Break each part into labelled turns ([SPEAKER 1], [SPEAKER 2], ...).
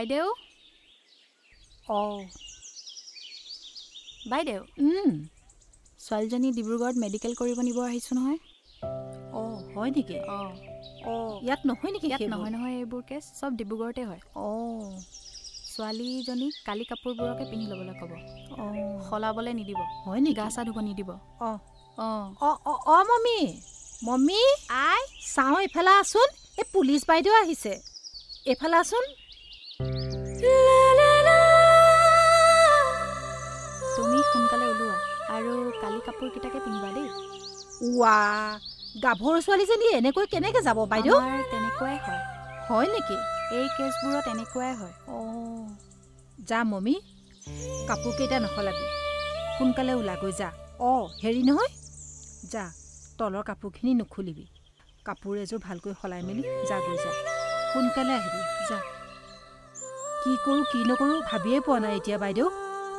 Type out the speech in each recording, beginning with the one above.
[SPEAKER 1] বাইদেউ?
[SPEAKER 2] অঁ।
[SPEAKER 1] বাইদেউ? ছোৱালীজনী ডিব্ৰুগড়ত মেডিকেল কৰিব নিব আহিছোঁ নহয়।
[SPEAKER 2] অঁ হয় নেকি?
[SPEAKER 1] অঁ।
[SPEAKER 2] অঁ। ইয়াত নহয় নেকি
[SPEAKER 1] ইয়াত? নহয় নহয় এইবোৰ কেছ চব ডিব্ৰুগড়তে হয়।
[SPEAKER 2] অঁ।
[SPEAKER 1] ছোৱালীজনীক কালি কাপোৰবোৰকে পিন্ধি ল'বলৈ ক'ব।
[SPEAKER 2] অঁ।
[SPEAKER 1] সলাবলৈ নিদিব।
[SPEAKER 2] হয় নেকি?
[SPEAKER 1] গা চা ধুব নিদিব।
[SPEAKER 2] অঁ।
[SPEAKER 1] অঁ।
[SPEAKER 2] অঁ অঁ অঁ মম্মী! মম্মী!
[SPEAKER 1] আই!
[SPEAKER 2] চাওঁ এইফালে আছোন এই পুলিচ বাইদেউ আহিছে। এইফালে আছোন
[SPEAKER 1] তুমি সোনকালে ওলোৱা আৰু কালি কাপোৰকেইটাকে পিন্ধিবা দেই।
[SPEAKER 2] ৱা গাভৰু ছোৱালীজনী এনেকৈ কেনেকৈ যাব বাইদেউ?
[SPEAKER 1] তেনেকুৱাই হয়।
[SPEAKER 2] হয় নেকি?
[SPEAKER 1] এই কেছবোৰত এনেকুৱাই হয়।
[SPEAKER 2] অঁ যা মম্মী কাপোৰকেইটা নসলাবি। সোনকালে ওলাগৈ যা। অঁ হেৰি নহয়। যা তলৰ কাপোৰখিনি নুখুলিবি। কাপোৰ এযোৰ ভালকৈ সলাই মেলি যাগৈ যা। সোনকালে আহিবি। যা। কি কৰোঁ কি নকৰোঁ ভাবিয়ে পোৱা নাই এতিয়া বাইদেউ।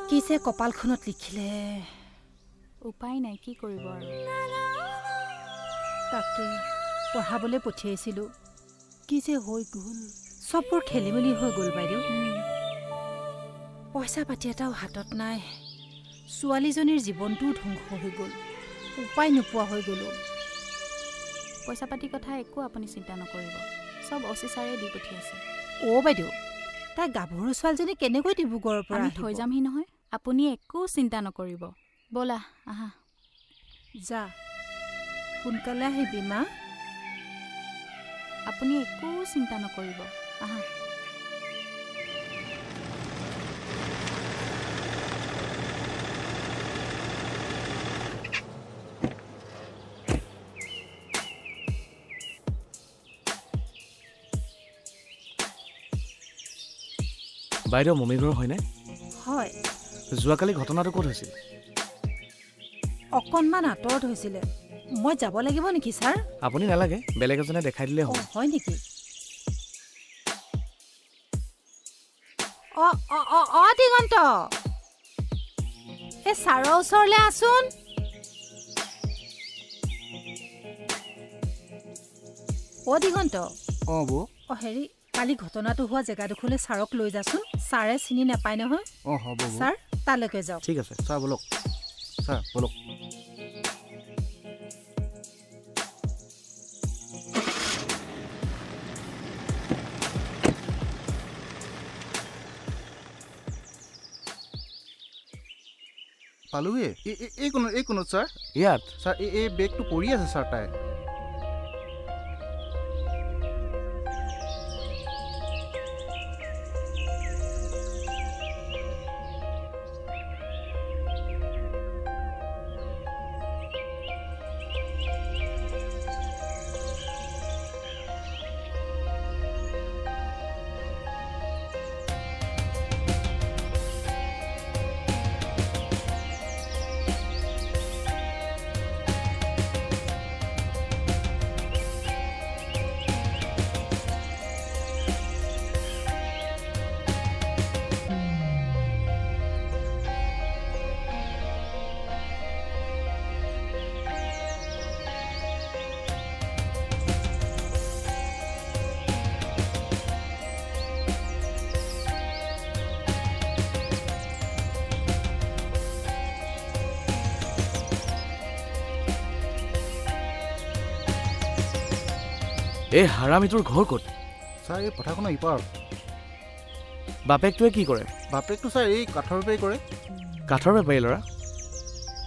[SPEAKER 2] কি যে কপালখনত লিখিলে।
[SPEAKER 1] উপায় নাই কি কৰিব আৰু।
[SPEAKER 2] তাকে পঢ়াবলৈ পঠিয়াইছিলোঁ। কি যে হৈ গ'ল। চববোৰ খেলি মেলি হৈ গ'ল বাইদেউ। পইচা পাতি এটাও হাতত নাই। ছোৱালীজনীৰ জীৱনটোও ধ্বংস হৈ গ'ল। উপায় নোপোৱা হৈ গ'লোঁ।
[SPEAKER 1] পইচা পাতিৰ কথা একো আপুনি চিন্তা নকৰিব। চব অচি ছাৰে দি পঠিয়াইছে।
[SPEAKER 2] অ' বাইদেউ। তাই গাভৰু ছোৱালীজনী কেনেকৈ ডিব্ৰুগড়ৰ পৰা?
[SPEAKER 1] থৈ যামহি নহয়। আপুনি একো চিন্তা নকৰিব। ব'লা আহা।
[SPEAKER 2] যা। সোনকালে আহিবি মা।
[SPEAKER 1] আপুনি একো চিন্তা নকৰিব। আহা।
[SPEAKER 3] বাইদেউ মমী ঘৰ হয়নে?
[SPEAKER 2] হয়।
[SPEAKER 3] যোৱাকালি ঘটনাটো ক'ত হৈছিল?
[SPEAKER 2] অকণমান আঁতৰত হৈছিলে। মই যাব লাগিব নেকি ছাৰ?
[SPEAKER 3] আপুনি নালাগে বেলেগ এজনে দেখাই দিলে হ'ব।
[SPEAKER 2] হয় নেকি? অঁ অঁ অঁ অঁ দিগন্ত! এই ছাৰৰ ওচৰলৈ আছোন। অ' দিগন্ত।
[SPEAKER 4] অঁ বৌ।
[SPEAKER 2] অঁ হেৰি কালি ঘটনাটো হোৱা জেগাডোখৰলৈ ছাৰক লৈ যাচোন। ছাৰে চিনি নাপায় নহয়।
[SPEAKER 4] অঁ হ'ব
[SPEAKER 2] ছাৰ তালৈকে যাওক।
[SPEAKER 3] ঠিক আছে
[SPEAKER 4] ছাৰ ব'লক। ছাৰ ব'লক। পালোহি এই এই- এই কোণত এই কোণত ছাৰ?
[SPEAKER 3] ইয়াত?
[SPEAKER 4] ছাৰ এই এই বেগটো পৰি আছে ছাৰ তাই
[SPEAKER 3] এই হাৰামিটোৰ ঘৰ ক'ত?
[SPEAKER 4] ছাৰ এই পথাৰখনৰ ইপাৰত
[SPEAKER 3] বাপেকটোৱে কি কৰে?
[SPEAKER 4] বাপেকটো ছাৰ এই কাঠৰ বেপাৰী কৰে।
[SPEAKER 3] কাঠৰ বেপাৰী ল'ৰা?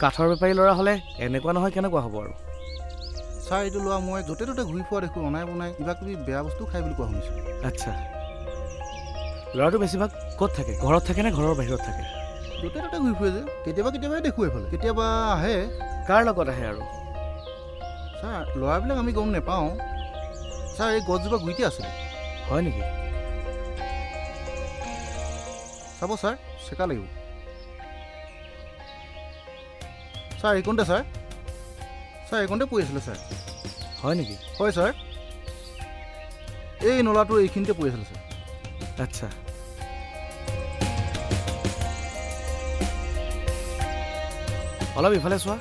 [SPEAKER 3] কাঠৰ বেপাৰী ল'ৰা হ'লে এনেকুৱা নহয় কেনেকুৱা হ'ব আৰু?
[SPEAKER 4] ছাৰ এইটো লোৱা মই য'তে ত'তে ঘূৰি ফুৰা দেখোঁ অনাই বনাই কিবা কিবি বেয়া বস্তু খাই বুলি কোৱা শুনিছোঁ।
[SPEAKER 3] আচ্ছা। ল'ৰাটো বেছিভাগ ক'ত থাকে? ঘৰত থাকে নে ঘৰৰ বাহিৰত থাকে?
[SPEAKER 5] য'তে ত'তে ঘূৰি ফুৰে যে কেতিয়াবা কেতিয়াবাই দেখোঁ এইফালে। কেতিয়াবা আহে।
[SPEAKER 6] কাৰ লগত আহে আৰু?
[SPEAKER 5] ছাৰ ল'ৰাবিলাক আমি গম নাপাওঁ। ছাৰ এই গছজোপা গুৰিতে আছিলে
[SPEAKER 6] হয় নেকি?
[SPEAKER 5] চাব ছাৰ চেকা লাগিব। ছাৰ এইকণতে ছাৰ ছাৰ এইকণতে পৰি আছিলে ছাৰ
[SPEAKER 6] হয় নেকি?
[SPEAKER 5] হয় ছাৰ এই নলাটো এইখিনিতে পৰি আছিলে ছাৰ
[SPEAKER 6] আচ্ছা। অলপ ইফালে চোৱা।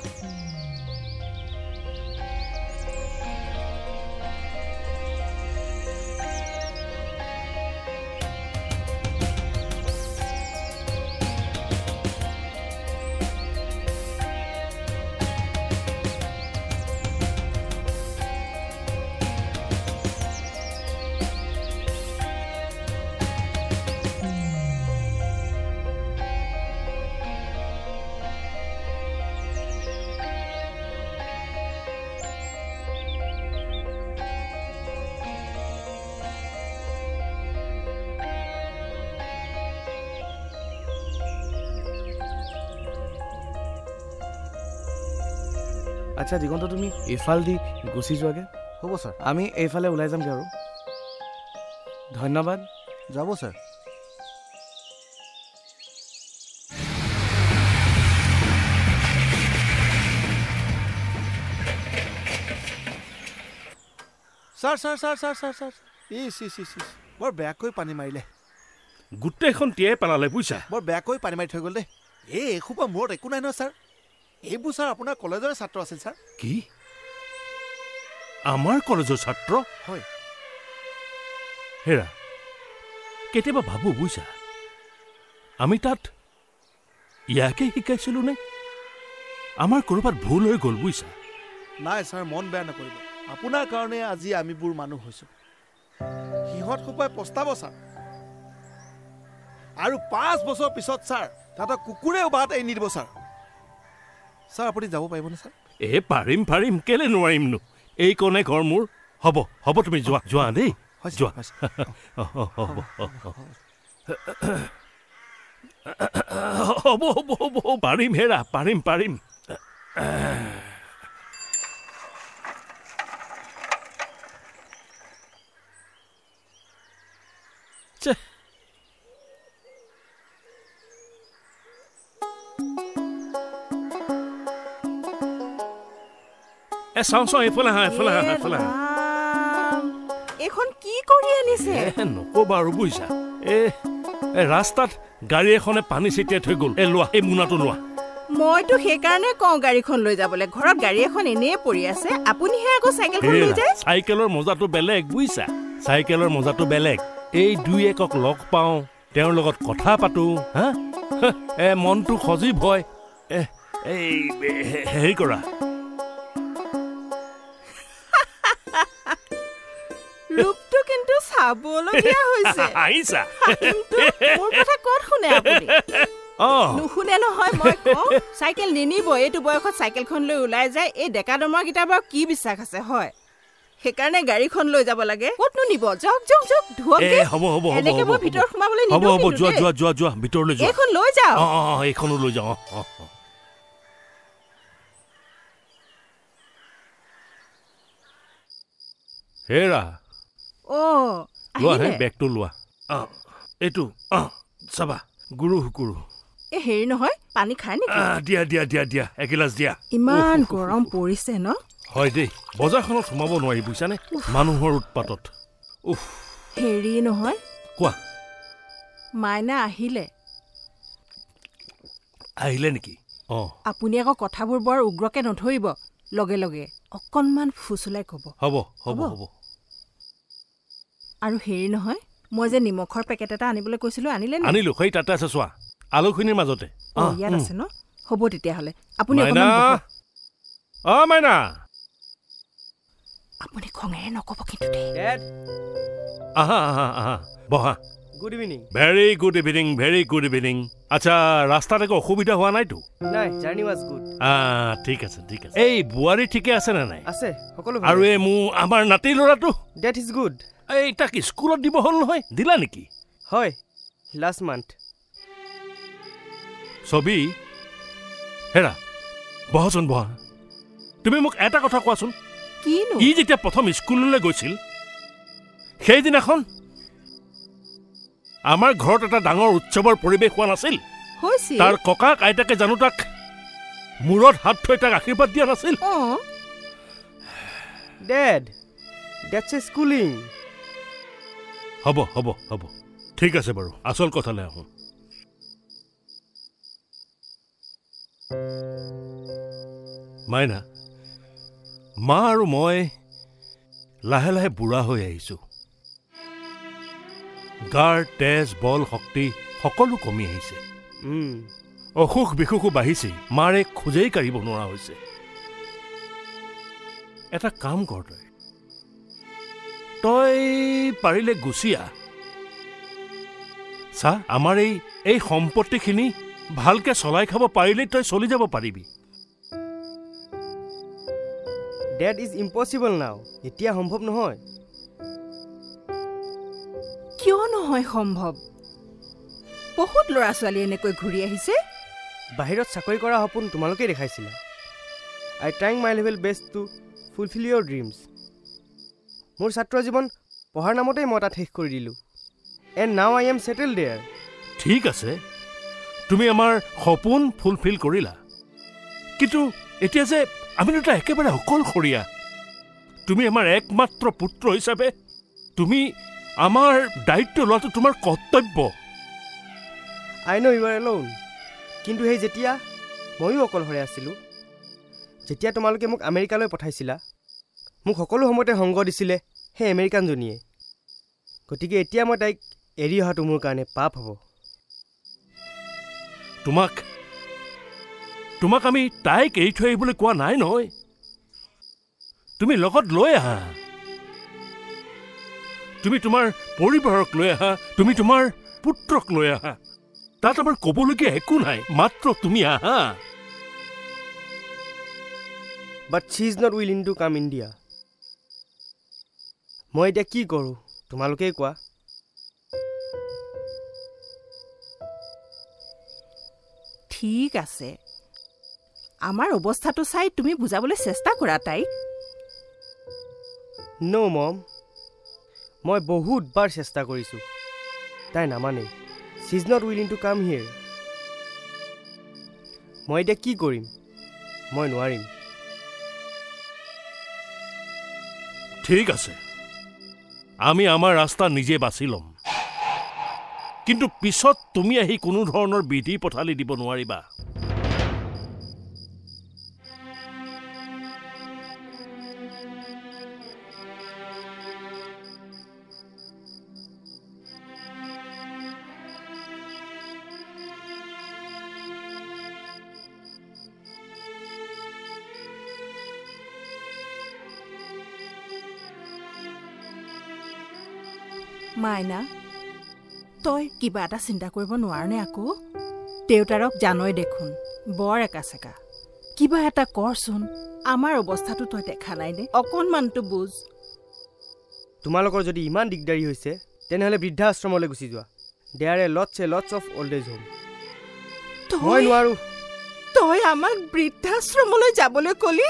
[SPEAKER 6] আচ্ছা দিগন্ত তুমি এইফাল দি গুচি যোৱাগে।
[SPEAKER 5] হ'ব ছাৰ।
[SPEAKER 6] আমি এইফালে ওলাই যামগৈ আৰু। ধন্যবাদ।
[SPEAKER 5] যাব sir.
[SPEAKER 7] Sir sir sir sir sir sir ইচ ইচ ইচ ইচ বৰ বেয়াকৈ পানী মাৰিলে।
[SPEAKER 8] গোটেইখন তিয়াই পেলালে বুজিছা
[SPEAKER 7] বৰ বেয়াকৈ পানী মাৰি থৈ গ'ল দেই। এই এসোপা মূৰত একো নাই নহয় ছাৰ? এইবোৰ ছাৰ আপোনাৰ কলেজৰে ছাত্ৰ আছিল ছাৰ।
[SPEAKER 8] কি? আমাৰ কলেজৰ ছাত্ৰ?
[SPEAKER 7] হয়।
[SPEAKER 8] হেৰা কেতিয়াবা ভাবোঁ বুজিছা আমি তাত ইয়াকে শিকাইছিলোঁ নে আমাৰ ক'ৰবাত ভুল হৈ গ'ল বুজিছা
[SPEAKER 7] নাই ছাৰ মন বেয়া নকৰিব। আপোনাৰ কাৰণে আজি আমিবোৰ মানুহ হৈছোঁ। সিহঁত সোপাই পস্তাব ছাৰ। আৰু পাঁচ বছৰ পিছত ছাৰ তাহাঁতক কুকুৰেও বাট এৰি নিদিব ছাৰ। ছাৰ আপুনি যাব পাৰিবনে ছাৰ?
[SPEAKER 8] এ পাৰিম পাৰিম কেলে নোৱাৰিমনো? এই কণে ঘৰ মোৰ। হ'ব হ'ব তুমি যোৱা যোৱা দেই। যোৱা। হ'ব। হ'ব হ'ব হ'ব পাৰিম হেৰা পাৰিম পাৰিম। ছে এ চাওঁ চাওঁ এইফালে আহা এইফালে আহা এইফালে আহা
[SPEAKER 9] এইখন কি কৰি আনিছে?
[SPEAKER 8] নক'বা আৰু বুজিছা এ এ ৰাস্তাত গাড়ী এখনে পানী ছিটিয়াই থৈ গ'ল। এ লোৱা এই মোনাটো লোৱা।
[SPEAKER 9] মইতো সেইকাৰণে কওঁ গাড়ীখন লৈ যাবলৈ। ঘৰত গাড়ী এখন এনেই পৰি আছে। আপুনিহে আকৌ চাইকেলখন লৈ যায়?
[SPEAKER 8] চাইকেলৰ মজাটো বেলেগ বুজিছা চাইকেলৰ মজাটো বেলেগ। এই দুই একক লগ পাওঁ তেওঁৰ লগত কথা পাতো হা? এ মনটো সজীৱ হয়। এই হেৰি কৰা।
[SPEAKER 9] ৰূপটো কিন্তু চাবলগীয়া হৈছে।
[SPEAKER 8] আহিছা।
[SPEAKER 9] কিন্তু মোৰ কথা ক'ত শুনে আপুনি? নুশুনে নহয় মই কওঁ চাইকেল নিনিব এইটো বয়সত চাইকেলখন লৈ ওলাই যায় এই ডেকা বাৰু কি বিশ্বাস আছে হয়? সেইকাৰণে গাড়ীখন লৈ যাব লাগে। ক'তনো নিব? যাওক যাওক যাওক ধুৱকে
[SPEAKER 8] হ'ব হ'ব
[SPEAKER 9] এনেকে মই। ভিতৰত সোমাবলৈ
[SPEAKER 8] হ'ব হ'ব যোৱা। যোৱা যোৱা যোৱা ভিতৰলৈ যোৱা।
[SPEAKER 9] এইখন লৈ যাওক
[SPEAKER 8] অ অ এইখনো লৈ যাওঁ অ। হেৰা
[SPEAKER 9] অ'
[SPEAKER 8] লোৱা হে
[SPEAKER 9] আহিলে।
[SPEAKER 8] বেগটো লোৱা। অ এইটো অ চাবা গুৰু
[SPEAKER 9] এই হেৰি নহয় পানী খায় নেকি?
[SPEAKER 8] আহ, দিয়া দিয়া দিয়া দিয়া এগিলাচ দিয়া।
[SPEAKER 9] ইমান গৰম পৰিছে ন?
[SPEAKER 8] হয় দেই বজাৰখনত সোমাব নোৱাৰি বুজিছানে মানুহৰ উৎপাতত। উফ।
[SPEAKER 9] হেৰি নহয়।
[SPEAKER 8] কোৱা।
[SPEAKER 9] মাইনা আহিলে।
[SPEAKER 8] আহিলে নেকি? অ।
[SPEAKER 9] আপুনি আকৌ কথাবোৰ বৰ উগ্ৰকে নধৰিব। লগে লগে। অকণমান ফুচুলাই ক'ব।
[SPEAKER 8] হ'ব হ'ব?
[SPEAKER 9] হ'ব। আৰু হেৰি নহয় মই যে নিমখৰ পেকেট এটা আনিবলৈ কৈছিলো আনিলে নি?
[SPEAKER 8] আনিলো। সেই তাতে আছে চোৱা। আলুখিনিৰ মাজতে।
[SPEAKER 9] ইয়াত। আছে ন? হ'ব তেতিয়াহ'লে। আপুনি।
[SPEAKER 8] অ মাইনা।
[SPEAKER 9] আপুনি খঙেৰে নক'ব কিন্তু দেই।
[SPEAKER 8] আহা আহা আহা। বহা।
[SPEAKER 10] Good evening.
[SPEAKER 8] Very good evening very good evening. আচ্ছা ৰাস্তাত একো অসুবিধা হোৱা নাইতো?
[SPEAKER 10] নাই জাৰ্ণি ৱাজ গুড।
[SPEAKER 8] ঠিক আছে ঠিক আছে। এই বোৱাৰী ঠিকে আছে নে নাই?
[SPEAKER 10] আছে সকলো
[SPEAKER 8] আৰু এই মোৰ আমাৰ নাতি ল'ৰাটো?
[SPEAKER 10] That is good.
[SPEAKER 8] এই তাক স্কুলত দিব হ'ল নহয়? দিলা নেকি?
[SPEAKER 10] হয় লাষ্ট মান্থ
[SPEAKER 8] ছবি হেৰা বহাচোন বহা। তুমি মোক এটা কথা কোৱাচোন।
[SPEAKER 9] কিনো?
[SPEAKER 8] ই যেতিয়া প্ৰথম স্কুললৈ গৈছিল সেইদিনাখন আমাৰ ঘৰত এটা ডাঙৰ উৎসৱৰ পৰিৱেশ হোৱা নাছিল।
[SPEAKER 9] হৈছিল?
[SPEAKER 8] তাৰ ককাক আইতাকে জানো তাক মূৰত হাত থৈ তাক আশীৰ্বাদ দিয়া নাছিল।
[SPEAKER 9] অঁ।
[SPEAKER 10] ডেড ডেটছ এ স্কুলিং
[SPEAKER 8] হ'ব হ'ব হ'ব। ঠিক আছে বাৰু আচল কথালৈ আহোঁ। মাইনা মা আৰু মই লাহে লাহে বুঢ়া হৈ আহিছোঁ। গাৰ তেজ বল শক্তি সকলো কমি আহিছে। অসুখ বিসুখো বাঢ়িছে মাৰে খোজেই কাঢ়িব নোৱাৰা হৈছে। এটা কাম কৰ তই তই পাৰিলে গুচি আহ চা আমাৰ এই এই সম্পত্তিখিনি ভালকে চলাই খাব পাৰিলেই তই চলি যাব পাৰিবি।
[SPEAKER 10] ডেড ইজ ইম্পচিবল নাও এতিয়া সম্ভৱ নহয়।
[SPEAKER 9] কিয় নহয় সম্ভৱ? বহুত ল'ৰা ছোৱালী এনেকৈ ঘূৰি আহিছে।
[SPEAKER 10] বাহিৰত চাকৰি কৰা সপোন তোমালোকেই দেখাইছিলা। I trying my level best to fulfil your dreams মোৰ ছাত্ৰ জীৱন পঢ়াৰ নামতেই মই তাত শেষ কৰি দিলোঁ। And now I am settle there
[SPEAKER 8] ঠিক আছে। তুমি আমাৰ সপোন ফুলফিল কৰিলা। কিন্তু এতিয়া যে আমি দুটা একেবাৰে অকলশৰীয়া। তুমি আমাৰ একমাত্ৰ পুত্ৰ হিচাপে তুমি আমাৰ দায়িত্ব লোৱাটো তোমাৰ কৰ্তব্য।
[SPEAKER 10] I know' you are alone কিন্তু সেই যেতিয়া ময়ো অকলশৰে আছিলোঁ যেতিয়া তোমালোকে মোক আমেৰিকালৈ পঠাইছিলা মোক সকলো সময়তে সংগ দিছিলে সেই আমেৰিকানজনীয়ে। গতিকে এতিয়া মই তাইক এৰি অহাটো মোৰ কাৰণে পাপ হ'ব।
[SPEAKER 8] তোমাক তোমাক আমি তাইক এৰি থৈ আহিবলৈ কোৱা নাই নহয়। তুমি লগত লৈ আহা। তুমি তোমাৰ পৰিবাৰক লৈ আহা। তুমি তোমাৰ পুত্ৰক লৈ আহা। তাত আমাৰ ক'বলগীয়া একো নাই। মাত্ৰ তুমি আহা।
[SPEAKER 10] But she is not willing to come India মই এতিয়া কি কৰোঁ? তোমালোকেই কোৱা।
[SPEAKER 9] ঠিক আছে। আমাৰ অৱস্থাটো চাই তুমি বুজাবলৈ চেষ্টা কৰা তাইক
[SPEAKER 10] ন' মম মই বহুতবাৰ চেষ্টা কৰিছোঁ। তাই নামানেই। She is not willing to come here মই এতিয়া কি কৰিম? মই নোৱাৰিম।
[SPEAKER 8] ঠিক আছে। আমি আমাৰ ৰাস্তা নিজে বাছি ল'ম। কিন্তু পিছত তুমি আহি কোনো ধৰণৰ বিধি পথালি দিব নোৱাৰিবা।
[SPEAKER 9] মাইনা। তই কিবা এটা চিন্তা কৰিব নোৱাৰনে আকৌ? দেউতাৰক জানই দেখোন বৰ একা চেকা কিবা এটা কৰচোন আমাৰ অৱস্থাটো তই দেখা নাইনে অকণমানটো বুজ।
[SPEAKER 10] তোমালোকৰ যদি ইমান দিগদাৰী হৈছে তেনেহ'লে বৃদ্ধাশ্ৰমলৈ গুচি যোৱা। There are a lots a lots of old age home মই নোৱাৰোঁ।
[SPEAKER 9] তই আমাক বৃদ্ধাশ্ৰমলৈ যাবলৈ কলি?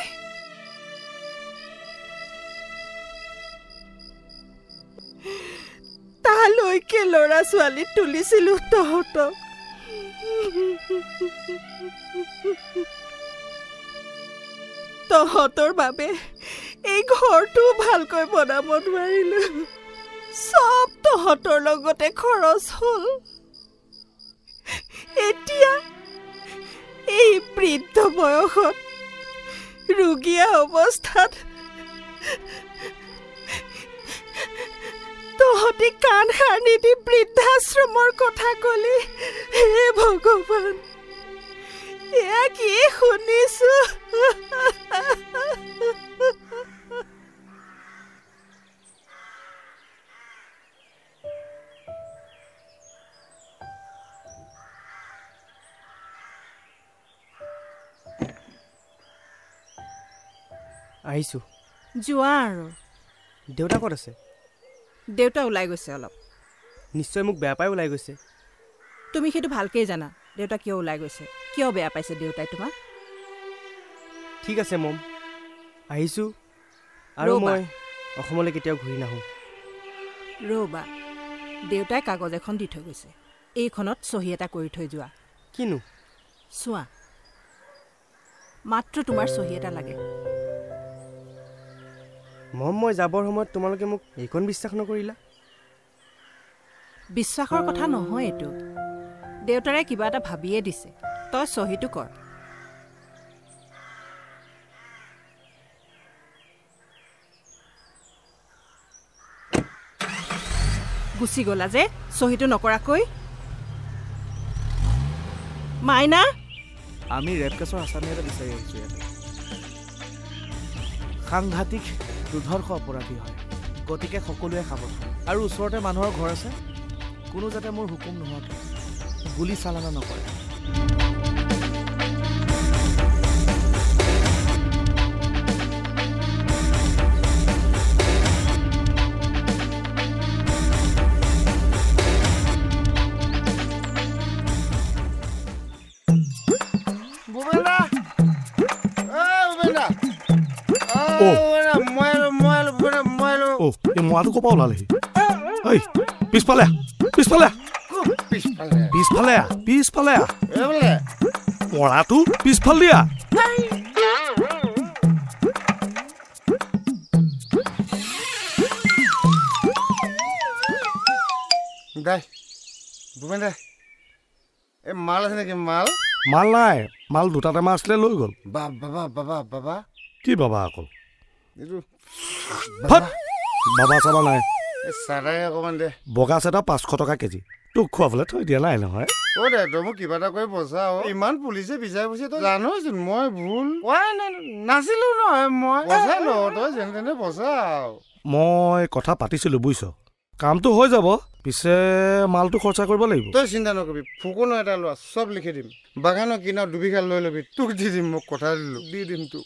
[SPEAKER 9] তালৈকে ল'ৰা ছোৱালী তুলিছিলো তহঁতক তহঁতৰ বাবে এই ঘৰটো ভালকৈ বনাব নোৱাৰিলো চব তহঁতৰ লগতে খৰচ হ'ল এতিয়া এই বৃদ্ধ বয়সত ৰোগীয়া অৱস্থাত তহঁতি কাণ সাৰ নিদি বৃদ্ধাশ্ৰমৰ কথা কলি। হে ভগৱান এয়া কি শুনিছো।
[SPEAKER 10] আহিছোঁ।
[SPEAKER 9] যোৱা আৰু।
[SPEAKER 10] দেউতা ক'ত আছে?
[SPEAKER 9] দেউতা ওলাই গৈছে অলপ।
[SPEAKER 10] নিশ্চয় মোক বেয়া পাই ওলাই গৈছে।
[SPEAKER 9] তুমি সেইটো ভালকেই জানা দেউতা কিয় ওলাই গৈছে কিয় বেয়া পাইছে দেউতাই তোমাক?
[SPEAKER 10] ঠিক আছে মম। আহিছোঁ। আৰু। মই অসমলৈ কেতিয়াও ঘূৰি নাহোঁ।
[SPEAKER 9] ৰ'বা। দেউতাই কাগজ এখন দি থৈ গৈছে। এইখনত চহী এটা কৰি থৈ যোৱা।
[SPEAKER 10] কিনো?
[SPEAKER 9] চোৱা। মাত্ৰ তোমাৰ চহী এটা লাগে।
[SPEAKER 10] মম মই যাবৰ সময়ত তোমালোকে মোক এইকণ বিশ্বাস নকৰিলা?
[SPEAKER 9] বিশ্বাসৰ কথা নহয় এইটো। দেউতাৰে কিবা এটা ভাবিয়ে দিছে। তই চহীটো কৰ। গুচি গ'লা যে চহীটো নকৰাকৈ? মাইনা?
[SPEAKER 3] আমি ৰেপ কেছৰ আছামী এটা বিচাৰি আহিছোঁ ইয়াতে। সাংঘাতিক দুৰ্ধৰ্ষ অপৰাধী হয়। গতিকে সকলোৱে সাৱধান আৰু ওচৰতে মানুহৰ ঘৰ আছে। কোনো যাতে মোৰ হুকুম নোহোৱাকৈ গুলী চালনা নকৰে।
[SPEAKER 11] পিছফালে আহ, পিছফালে
[SPEAKER 5] পিছফালে
[SPEAKER 11] আহ, পিছফালে আহ।
[SPEAKER 5] এইফালে
[SPEAKER 11] মৰাটো পিছফাল দিয়া
[SPEAKER 5] দাই ভূপেন দাই এই মাল আছে নেকি মাল?
[SPEAKER 11] মাল নাই মাল দুটা টেমা আছিলে লৈ গ'ল।
[SPEAKER 5] বা বাবা বাবা বাবা
[SPEAKER 11] কি বাবা আকৌ
[SPEAKER 5] এইটো
[SPEAKER 11] ফট! বাবা চাবা নাই।
[SPEAKER 5] চাদাই অকণমান দে।
[SPEAKER 11] বগা চেটা পাঁচশ টকা কেজি। তোক খুৱাবলৈ থৈ দিয়া নাই নহয়।
[SPEAKER 5] অ' দে তই মোক কিবা এটা কৰি বচা অ। ইমান পুলিচে বিচাৰি ফুৰিছে তই জানচোন মই ভুল। নাছিলো নহয় মই। বচাই ল তই যেনে তেনে বচা আৰু
[SPEAKER 11] মই কথা পাতিছিলোঁ বুজিছ কামটো হৈ যাব পিছে মালটো খৰচা কৰিব লাগিব।
[SPEAKER 5] তই চিন্তা নকৰিবি ফুকনো এটা লোৱা চব লিখি দিম। বাগানৰ কিনাৰত দুবিঘা লৈ ল'বি তোক দি দিম মোক কথা দিলো। দি দিম তোক।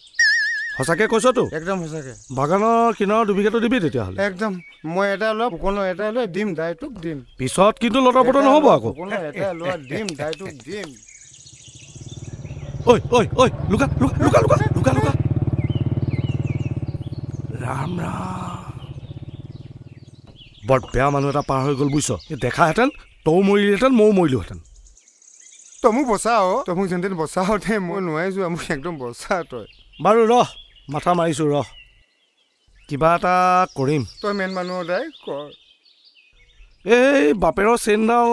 [SPEAKER 11] সঁচাকে কৈছতো
[SPEAKER 5] একদম সঁচাকে।
[SPEAKER 11] বাগানৰ কিনাৰৰ দুবিঘাটো দিবি তেতিয়াহ'লে।
[SPEAKER 5] একদম। মই এটা লোৱা ফুকনো এটা লৈ দিম দাই তোক দিম।
[SPEAKER 11] পিছত কিন্তু লতৰ পতৰ নহ'ব আকৌ।
[SPEAKER 5] এটা লোৱা দিম দাই তোক দিম।
[SPEAKER 11] ঐ ঐ ঐ লুকা লুকা লুকা লুকা লুকা লুকা। ৰাম ৰাম। বৰ বেয়া মানুহ এটা পাৰ হৈ গ'ল বুজিছ দেখাহেঁতেন তও মৰিলিহেঁতেন ময়ো মৰিলোহেঁতেন।
[SPEAKER 5] তই মোক বচা অ তই মোক যেন তেন বচাও দে মই নোৱাৰিছো মোক একদম বচা তই।
[SPEAKER 11] বাৰু ৰহ মাথা মাৰিছোঁ ৰহ কিবা এটা কৰিম।
[SPEAKER 5] তই মেইন মানুহ দাই কৰ।
[SPEAKER 11] এই বাপেৰৰ চেইনডাল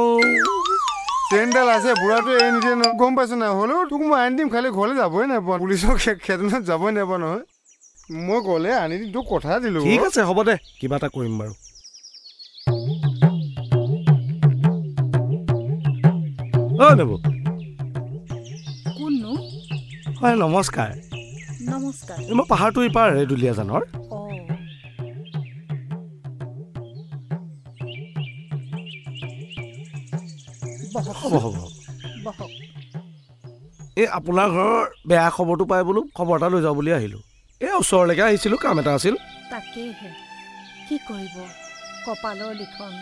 [SPEAKER 5] ট্ৰেইনডাল আছে বুঢ়াটো এৰি নিদিয়ে ন গম পাইছো নাই? হ'লেও তোক মই আনি দিম খালি ঘৰলৈ যাবই নাপাওঁ পুলিচৰ খেদনত যাবই নাপাওঁ নহয়। মই গ'লে আনি দিম তোক কথা দিলো।
[SPEAKER 11] ঠিক আছে হ'ব দে। কিবা এটা কৰিম বাৰু। অ নেবু
[SPEAKER 2] কোননো?
[SPEAKER 11] হয় নমস্কাৰ।
[SPEAKER 2] নমস্কাৰ।
[SPEAKER 11] মই পাহাৰটো ইপাৰ দুলীয়াজানৰ। হ'ব
[SPEAKER 2] বহক।
[SPEAKER 11] এই আপোনাৰ ঘৰৰ বেয়া খবৰটো পাই বোলো খবৰ এটা লৈ যাওঁ বুলি আহিলোঁ। এই ওচৰলৈকে আহিছিলোঁ কাম এটা আছিল।
[SPEAKER 2] কি কৰিব? কপালৰ লিখন।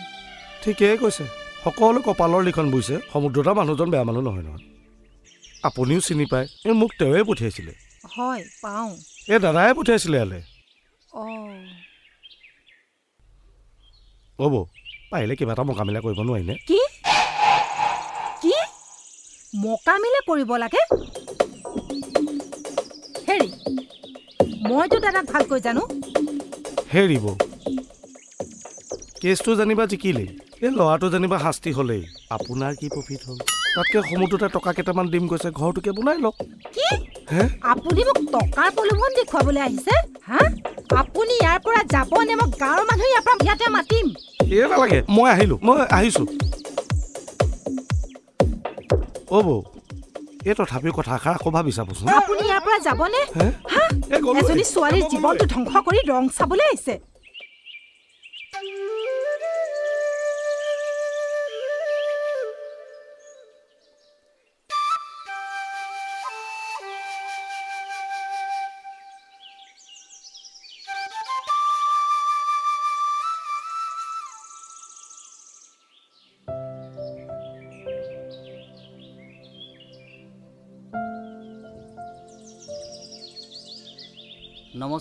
[SPEAKER 11] ঠিকেই কৈছে। সকলো কপালৰ লিখন বুজিছে সমুদ্ৰতা মানুহজন বেয়া মানুহ নহয় নহয়। আপুনিও চিনি পায়। এই মোক তেওঁৱে পঠিয়াইছিলে।
[SPEAKER 2] হয় পাওঁ।
[SPEAKER 11] এই দাদাই পঠিয়াইছিলে ইয়ালৈ।
[SPEAKER 2] অঁ।
[SPEAKER 11] হ'ব পাৰিলে কিবা এটা মোকামিলা কৰিব নোৱাৰিনে
[SPEAKER 2] কি? কি? মকামিলে কৰিব লাগে? হেৰি মইতো দাদাক ভালকৈ জানো।
[SPEAKER 11] হেৰিব কেছটো জানিবা জিকিলেই এই ল'ৰাটো জানিবা শাস্তি হ'লেই। আপোনাৰ কি প্ৰফিট হ'ল? তাতকৈ সমুদ্ৰতে টকা কেইটামান দিম কৈছে ঘৰটোকে বনাই লওক।
[SPEAKER 2] আপুনি মোক টকাৰ প্ৰলোভন দেখুৱাবলৈ আহিছে হা? আপুনি ইয়াৰ পৰা যাব নে মই গাঁৱৰ মানুহ ইয়াৰ পৰা ইয়াতে মাতিম?
[SPEAKER 11] এই নালাগে? মই আহিলোঁ। মই আহিছোঁ। অ' বৌ এই কথাষাৰ আকৌ ভাবি চাবচোন।
[SPEAKER 2] আপুনি ইয়াৰ পৰা যাবনে। এজনী ছোৱালীৰ। জীৱনটো ধ্বংস কৰি ৰং চাবলৈ আহিছে।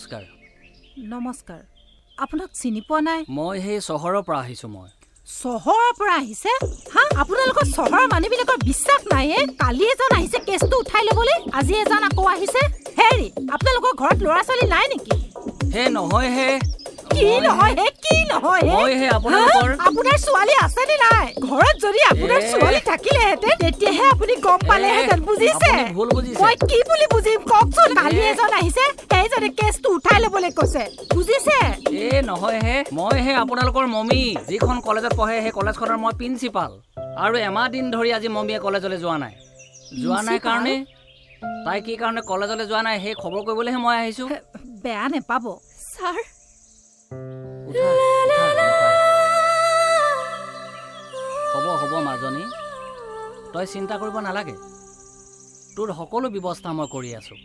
[SPEAKER 12] নমস্কাৰ।
[SPEAKER 2] নমস্কাৰ। আপোনাক চিনি পোৱা নাই?
[SPEAKER 12] মই সেই চহৰৰ পৰা আহিছোঁ মই।
[SPEAKER 2] চহৰৰ পৰা আহিছে? হা? আপোনালোকৰ চহৰৰ মানুহবিলাকৰ বিশ্বাস নাই হে কালি এজন আহিছে কেছটো উঠাই ল'বলৈ আজি এজন আকৌ আহিছে। হেৰি আপোনালোকৰ ঘৰত ল'ৰা ছোৱালী নাই নেকি?
[SPEAKER 12] হে নহয় হে
[SPEAKER 2] কি নহয় হে কি নহয় হে
[SPEAKER 12] মই হে আপোনালোকৰ-
[SPEAKER 2] হা? আপোনাৰ ছোৱালী আছে নে নাই ঘৰত যদি আপোনাৰ। ছোৱালী থাকিলেহেঁতেন তেতিয়াহে আপুনি গম পালেহেঁতেন বুজিছে
[SPEAKER 12] আপুনি ভুল বুজিছে।
[SPEAKER 2] মই কি বুলি বুজিম কওকচোন কালি। এজন আহিছে সেইজনে কেছটো উঠাই ল'বলৈ কৈছে বুজিছে
[SPEAKER 12] এ নহয় হে মই হে আপোনালোকৰ মমী যিখন কলেজত পঢ়ে সেই কলেজখনৰ মই প্ৰিন্সিপাল আৰু এমাহ দিন ধৰি আজি মমীয়ে কলেজলৈ যোৱা নাই যোৱা নাই? কাৰণে তাই কি কাৰণে কলেজলৈ যোৱা নাই সেই খবৰ কৰিবলৈহে মই আহিছোঁ
[SPEAKER 2] বেয়া নেপাব
[SPEAKER 1] ছাৰ
[SPEAKER 12] হ'ব হ'ব মাজনী। তই চিন্তা কৰিব নালাগে। তোৰ সকলো ব্যৱস্থা মই কৰি আছোঁ।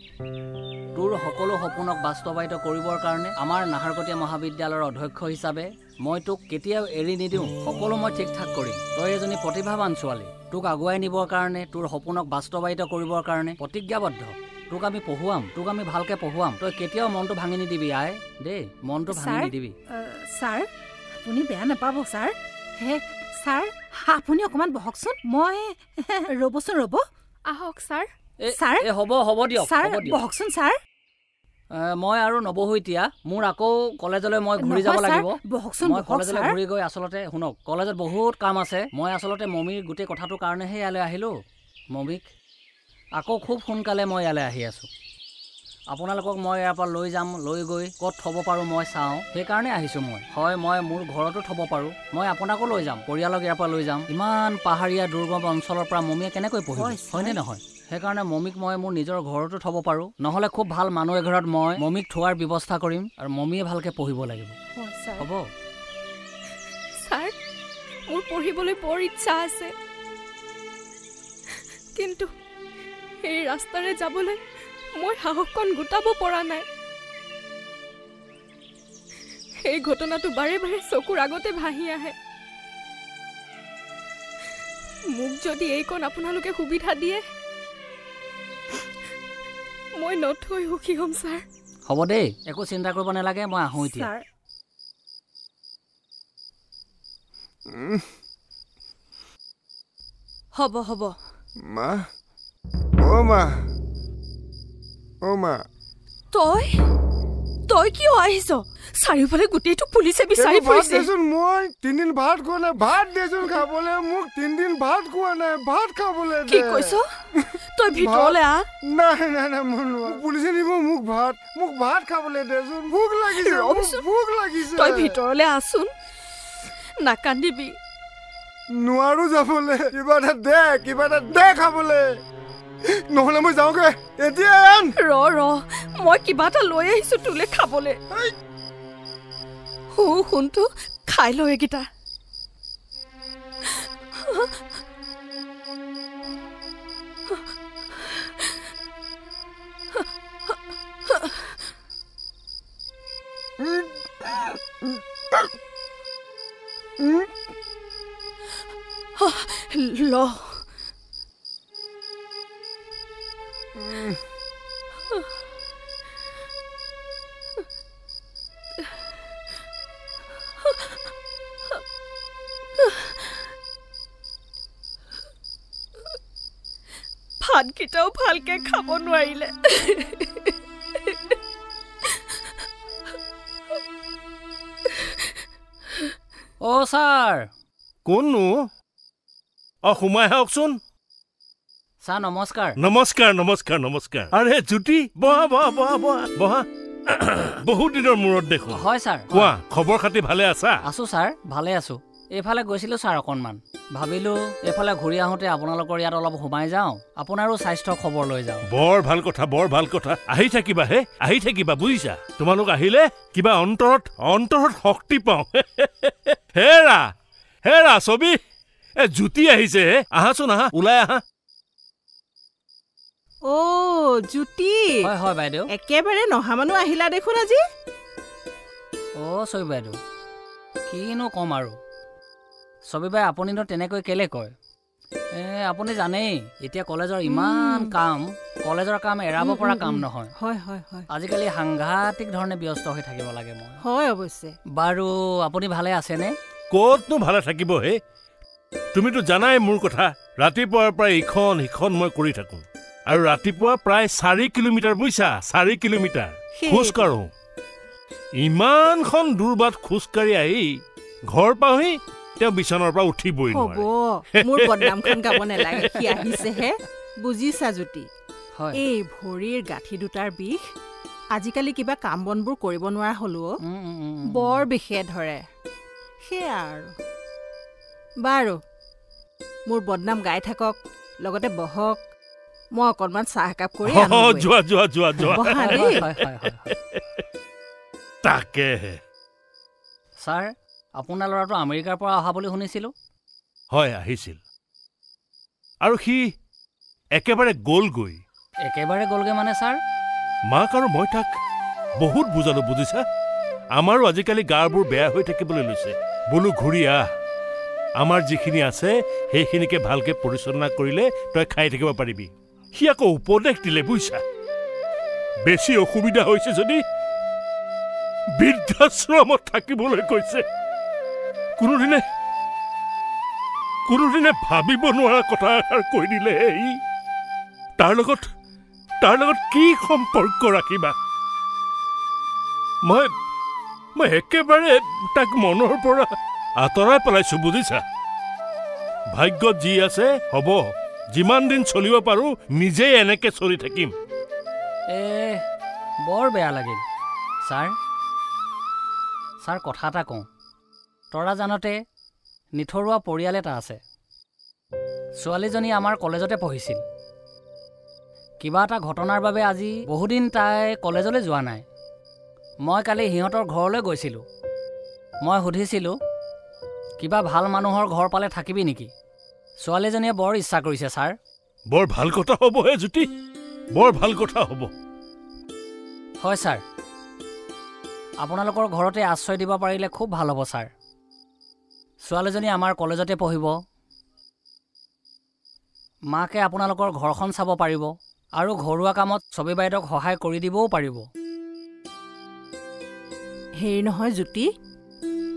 [SPEAKER 12] তোৰ সকলো সপোনক বাস্তৱায়িত কৰিবৰ কাৰণে আমাৰ নাহৰকটীয়া মহাবিদ্যালয়ৰ অধ্যক্ষ হিচাপে মই তোক কেতিয়াও এৰি নিদিওঁ। সকলো মই ঠিক ঠাক কৰিম। তই এজনী প্ৰতিভাৱান ছোৱালী। তোক আগুৱাই নিবৰ কাৰণে তোৰ সপোনক বাস্তৱায়িত কৰিবৰ কাৰণে প্ৰতিজ্ঞাবদ্ধ। তোক আমি পঢ়ুৱাম তোক আমি ভালকে পঢ়ুৱাম। তই কেতিয়াও মনটো ভাঙি নিদিবি আই। দেই মনটো ভাঙি নিদিবি।
[SPEAKER 2] ছাৰ আপুনি বেয়া নাপাব ছাৰ। হে ছাৰ আপুনি অকণমান বহকচোন। মই ৰ'বচোন ৰ'ব।
[SPEAKER 1] আহক ছাৰ।
[SPEAKER 2] ছাৰ?
[SPEAKER 12] হ'ব হ'ব দিয়ক
[SPEAKER 2] ছাৰ বহকচোন ছাৰ।
[SPEAKER 12] মই আৰু নবহো এতিয়া। মোৰ আকৌ কলেজলৈ মই ঘূৰি যাব লাগিব। মই কলেজলৈ ঘূৰি গৈ আচলতে শুনক কলেজত বহুত কাম আছে। মই আচলতে মমীৰ গোটেই কথাটোৰ কাৰণেহে ইয়ালৈ আহিলোঁ। মমীক আকৌ খুব সোনকালে মই ইয়ালৈ আহি আছোঁ। আপোনালোকক মই ইয়াৰ পৰা লৈ যাম লৈ গৈ ক'ত থ'ব পাৰোঁ মই চাওঁ। সেইকাৰণে আহিছোঁ মই। হয় মই মোৰ ঘৰতো থ'ব পাৰোঁ। মই আপোনাকো লৈ যাম। পৰিয়ালক ইয়াৰ পৰা লৈ যাম। ইমান পাহাৰীয়া দুৰ্গম অঞ্চলৰ পৰা মমীয়ে কেনেকৈ পঢ়িব?
[SPEAKER 2] ছাৰ।
[SPEAKER 12] হয়নে নহয়? সেইকাৰণে মমীক মই মোৰ নিজৰ ঘৰতো থ'ব পাৰোঁ। নহ'লে খুব ভাল মানুহ এঘৰত মই মমীক থোৱাৰ ব্যৱস্থা কৰিম আৰু মমীয়ে ভালকৈ পঢ়িব লাগিব। হ'ব?
[SPEAKER 1] ছাৰ মোৰ পঢ়িবলৈ বৰ ইচ্ছা আছে। কিন্তু এই ৰাস্তাৰে যাবলৈ মই সাহসকণ গোটাব পৰা নাই। এই ঘটনাটো বাৰে বাৰে চকুৰ আগতে ভাহি আহে। মোক যদি এইকণ আপোনালোকে সুবিধা দিয়ে মই নথৈ সুখী হ'ম ছাৰ।
[SPEAKER 12] হ'ব দেই একো চিন্তা কৰিব নালাগে মই আহোঁ এতিয়া।
[SPEAKER 9] হ'ব হ'ব।
[SPEAKER 5] মা অ' মা অ' মা
[SPEAKER 9] তই তই কিয় আহিছ? চাৰিওফালে গোটেইটো পুলিচে বিচাৰি ফুৰিছে।
[SPEAKER 5] দেচোন মই তিনদিন ভাত খোৱা নাই। ভাত দেচোন খাবলৈ মোক তিনদিন ভাত খোৱা নাই ভাত খাবলৈ
[SPEAKER 9] কি। কৈছ? তই ভিতৰলৈ আহ।
[SPEAKER 5] নাই নাই নাই মই নোৱাৰো পুলিচে নিব মোক ভাত মোক ভাত খাবলৈ দেচোন ভোক লাগিছে। ভোক লাগিছে।
[SPEAKER 9] তই ভিতৰলৈ আহচোন। নাকান্দিবি।
[SPEAKER 5] নোৱাৰো যাবলৈ। কিবা এটা দে কিবা এটা দে খাবলৈ। নহ'লে মই যাওঁগে এতিয়া আন
[SPEAKER 9] ৰ ৰ মই কিবা এটা লৈ আহিছো তোলে খাবলৈ। শু শুনটো খাই ল এইকেইটা। ল। ভাতকেইটাও ভালকে খাব নোৱাৰিলে।
[SPEAKER 12] অ' ছাৰ।
[SPEAKER 8] কোননো? অ সোমাই আহকচোন।
[SPEAKER 12] ছাৰ নমস্কাৰ।
[SPEAKER 8] নমস্কাৰ নমস্কাৰ নমস্কাৰ। আৰে জ্যোতি বহা বহা বহা বহা বহা। বহুত দিনৰ মূৰত দেখোন
[SPEAKER 12] হয় ছাৰ।
[SPEAKER 8] কোৱা খবৰ খাতি ভালে আছা?
[SPEAKER 12] আছোঁ ছাৰ ভালে আছোঁ। এইফালে গৈছিলোঁ ছাৰ অকণমান। ভাবিলোঁ এইফালে ঘূৰি আহোঁতে আপোনালোকৰ ইয়াত অলপ সোমাই যাওঁ। আপোনাৰো স্বাস্থ্য খবৰ লৈ যাওঁ।
[SPEAKER 8] বৰ ভাল কথা বৰ ভাল কথা। আহি থাকিবা হে আহি থাকিবা বুজিছা? তোমালোক আহিলে কিবা অন্তৰত অন্তৰত শক্তি পাওঁ। হেৰা হেৰা ছবি। এ জ্যোতি আহিছে হে। আহাচোন আহা ওলাই আহা।
[SPEAKER 9] অ' জ্যোতি
[SPEAKER 12] হয় হয় বাইদেউ।
[SPEAKER 9] একেবাৰে নহা মানুহ আহিলা দেখোন আজি।
[SPEAKER 12] অ' ছবি বাইদেউ। কিনো ক'ম আৰু। ছবি বাই আপুনিনো তেনেকৈ কেলে কয়? এ আপুনি জানেই এতিয়া কলেজৰ ইমান কাম কলেজৰ কাম এৰাব পৰা কাম নহয়।
[SPEAKER 9] হয় হয় হয়।
[SPEAKER 12] আজিকালি সাংঘাতিক ধৰণে ব্যস্ত হৈ থাকিব লাগে মই।
[SPEAKER 9] হয় অৱশ্যে।
[SPEAKER 12] বাৰু আপুনি ভালে আছেনে?
[SPEAKER 8] ক'তনো ভালে থাকিব হে? তুমিতো জানাই মোৰ কথা। ৰাতিপুৱাৰ পৰা ইখন সিখন মই কৰি থাকোঁ। আৰু ৰাতিপুৱা প্ৰায় চাৰি কিলোমিটাৰ বুজিছা চাৰি কিলোমিটাৰ।
[SPEAKER 9] সেই-
[SPEAKER 8] খোজ কাঢ়োঁ। ইমানখন দূৰ বাট খোজকাঢ়ি আহি ঘৰ পাওঁহি তেওঁ বিচনাৰ পৰা উঠিবই
[SPEAKER 9] আহিছেহে বুজিছা জ্যোতি?
[SPEAKER 12] হয়।
[SPEAKER 9] এই ভৰিৰ গাঁঠি দুটাৰ বিষ আজিকালি কিবা কাম বনবোৰ কৰিব নোৱাৰা হ'লো অ'
[SPEAKER 12] উম, উম, উম, উম।
[SPEAKER 9] বৰ বিষে ধৰে। সেয়া আৰু। বাৰু মোৰ বদনাম গাই থাকক লগতে বহক। মই অকণমান চাহ একাপ কৰি।
[SPEAKER 8] যোৱা যোৱা যোৱা যোৱা। তাকেহে।
[SPEAKER 12] ছাৰ আপোনাৰ ল'ৰাটো আমেৰিকাৰ পৰা অহা বুলি শুনিছিলোঁ।
[SPEAKER 8] হয় আহিছিল। আৰু সি একেবাৰে গ'লগৈ।
[SPEAKER 12] একেবাৰে গ'লগৈ মানে ছাৰ?
[SPEAKER 8] মাক আৰু মই তাক বহুত বুজালো বুজিছা? আমাৰো আজিকালি গাবোৰ বেয়া হৈ থাকিবলৈ লৈছে। বোলো ঘূৰি আহ। আমাৰ যিখিনি আছে সেইখিনিকে ভালকে পৰিচালনা কৰিলে তই খাই থাকিব পাৰিবি। সি আকৌ উপদেশ দিলে বুজিছা বেছি অসুবিধা হৈছে যদি বৃদ্ধাশ্ৰমত থাকিবলৈ কৈছে। কোনোদিনে কোনোদিনে ভাবিব নোৱাৰা কথা এষাৰ কৈ দিলে ই তাৰ লগত তাৰ লগত কি সম্পৰ্ক ৰাখিবা? মই মই একেবাৰে তাক মনৰ পৰা আঁতৰাই পেলাইছো বুজিছা? ভাগ্যত যি আছে হ'ব। যিমান দিন চলিব পাৰোঁ নিজেই এনেকে চলি থাকিম।
[SPEAKER 12] এ বৰ বেয়া লাগিল। ছাৰ ছাৰ কথা এটা কওঁ। তৰা জানতে নিথৰুৱা পৰিয়াল এটা আছে। ছোৱালীজনী আমাৰ কলেজতে পঢ়িছিল। কিবা এটা ঘটনাৰ বাবে আজি বহুদিন তাই কলেজলৈ যোৱা নাই। মই কালি সিহঁতৰ ঘৰলৈ গৈছিলোঁ। মই সুধিছিলোঁ কিবা ভাল মানুহৰ ঘৰ পালে থাকিবি নেকি? ছোৱালীজনীয়ে বৰ ইচ্ছা কৰিছে ছাৰ।
[SPEAKER 8] বৰ ভাল কথা হ'ব হে জ্যোতি। বৰ ভাল কথা হ'ব।
[SPEAKER 12] হয় ছাৰ। আপোনালোকৰ ঘৰতে আশ্ৰয় দিব পাৰিলে খুব ভাল হ'ব ছাৰ। ছোৱালীজনী আমাৰ কলেজতে পঢ়িব। মাকে আপোনালোকৰ ঘৰখন চাব পাৰিব আৰু ঘৰুৱা কামত ছবি বাইদেউক সহায় কৰি দিবও পাৰিব।
[SPEAKER 9] হেৰি নহয় জ্যোতি।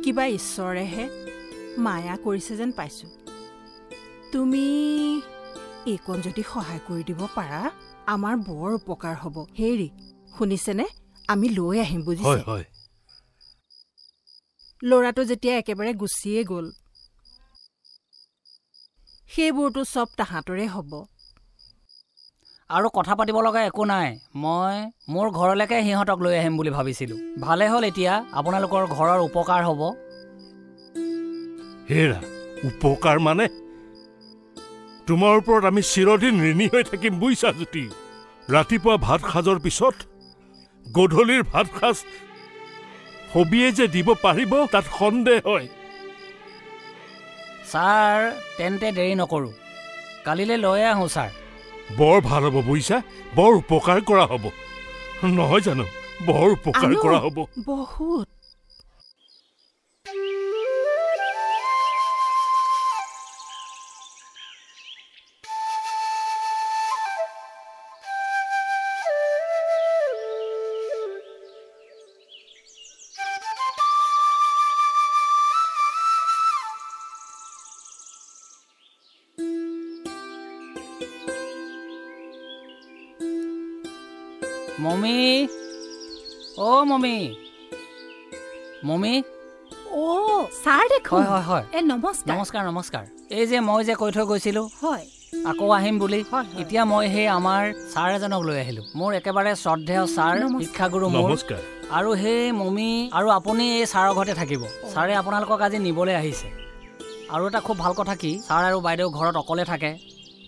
[SPEAKER 9] কিবা ঈশ্বৰেহে মায়া কৰিছে যেন পাইছো। তুমি এইকণ যদি সহায় কৰি দিব পাৰা আমাৰ বৰ উপকাৰ হ'ব। হেৰি শুনিছেনে? আমি লৈ আহিম বুজিছে? ল'ৰাটো যেতিয়া একেবাৰে গুচিয়ে গ'ল সেইবোৰতো চব তাহাঁতৰে হ'ব।
[SPEAKER 12] আৰু কথা পাতিব লগা একো নাই। মই মোৰ ঘৰলৈকে সিহঁতক লৈ আহিম বুলি ভাবিছিলোঁ। ভালে হ'ল এতিয়া আপোনালোকৰ ঘৰৰ উপকাৰ হ'ব।
[SPEAKER 8] হেৰা উপকাৰ মানে তোমাৰ ওপৰত আমি চিৰদিন ঋণী হৈ থাকিম বুজিছা জ্যোতি। ৰাতিপুৱা ভাত সাজৰ পিছত গধূলিৰ ভাত সাজ ছবিয়ে যে দিব পাৰিব তাত সন্দেহ হয়।
[SPEAKER 12] ছাৰ তেন্তে দেৰি নকৰোঁ। কালিলৈ লৈ আহোঁ ছাৰ।
[SPEAKER 8] বৰ ভাল হ'ব বুজিছা বৰ উপকাৰ কৰা হ'ব। নহয় জানো? বৰ উপকাৰ কৰা হ'ব।
[SPEAKER 9] বহুত।
[SPEAKER 12] অ মমী। মমী?
[SPEAKER 2] অ' ছাৰ দেখোন।
[SPEAKER 12] হয় হয় হয়।
[SPEAKER 2] এ নমস্কাৰ।
[SPEAKER 12] নমস্কাৰ নমস্কাৰ। এই যে মই যে কৈ থৈ গৈছিলোঁ
[SPEAKER 2] হয়।
[SPEAKER 12] আকৌ আহিম বুলি। এতিয়া মই সেই আমাৰ ছাৰ এজনক লৈ আহিলোঁ। মোৰ একেবাৰে শ্ৰদ্ধেয় ছাৰ
[SPEAKER 2] নমস্কাৰ।
[SPEAKER 12] শিক্ষাগুৰু মোৰ।
[SPEAKER 8] নমস্কাৰ।
[SPEAKER 12] আৰু সেই মমী আৰু আপুনি এই ছাৰৰ ঘৰতে থাকিব। ছাৰে আপোনালোকক আজি নিবলৈ আহিছে। আৰু এটা খুব ভাল কথা কি ছাৰ আৰু বাইদেউ ঘৰত অকলে থাকে।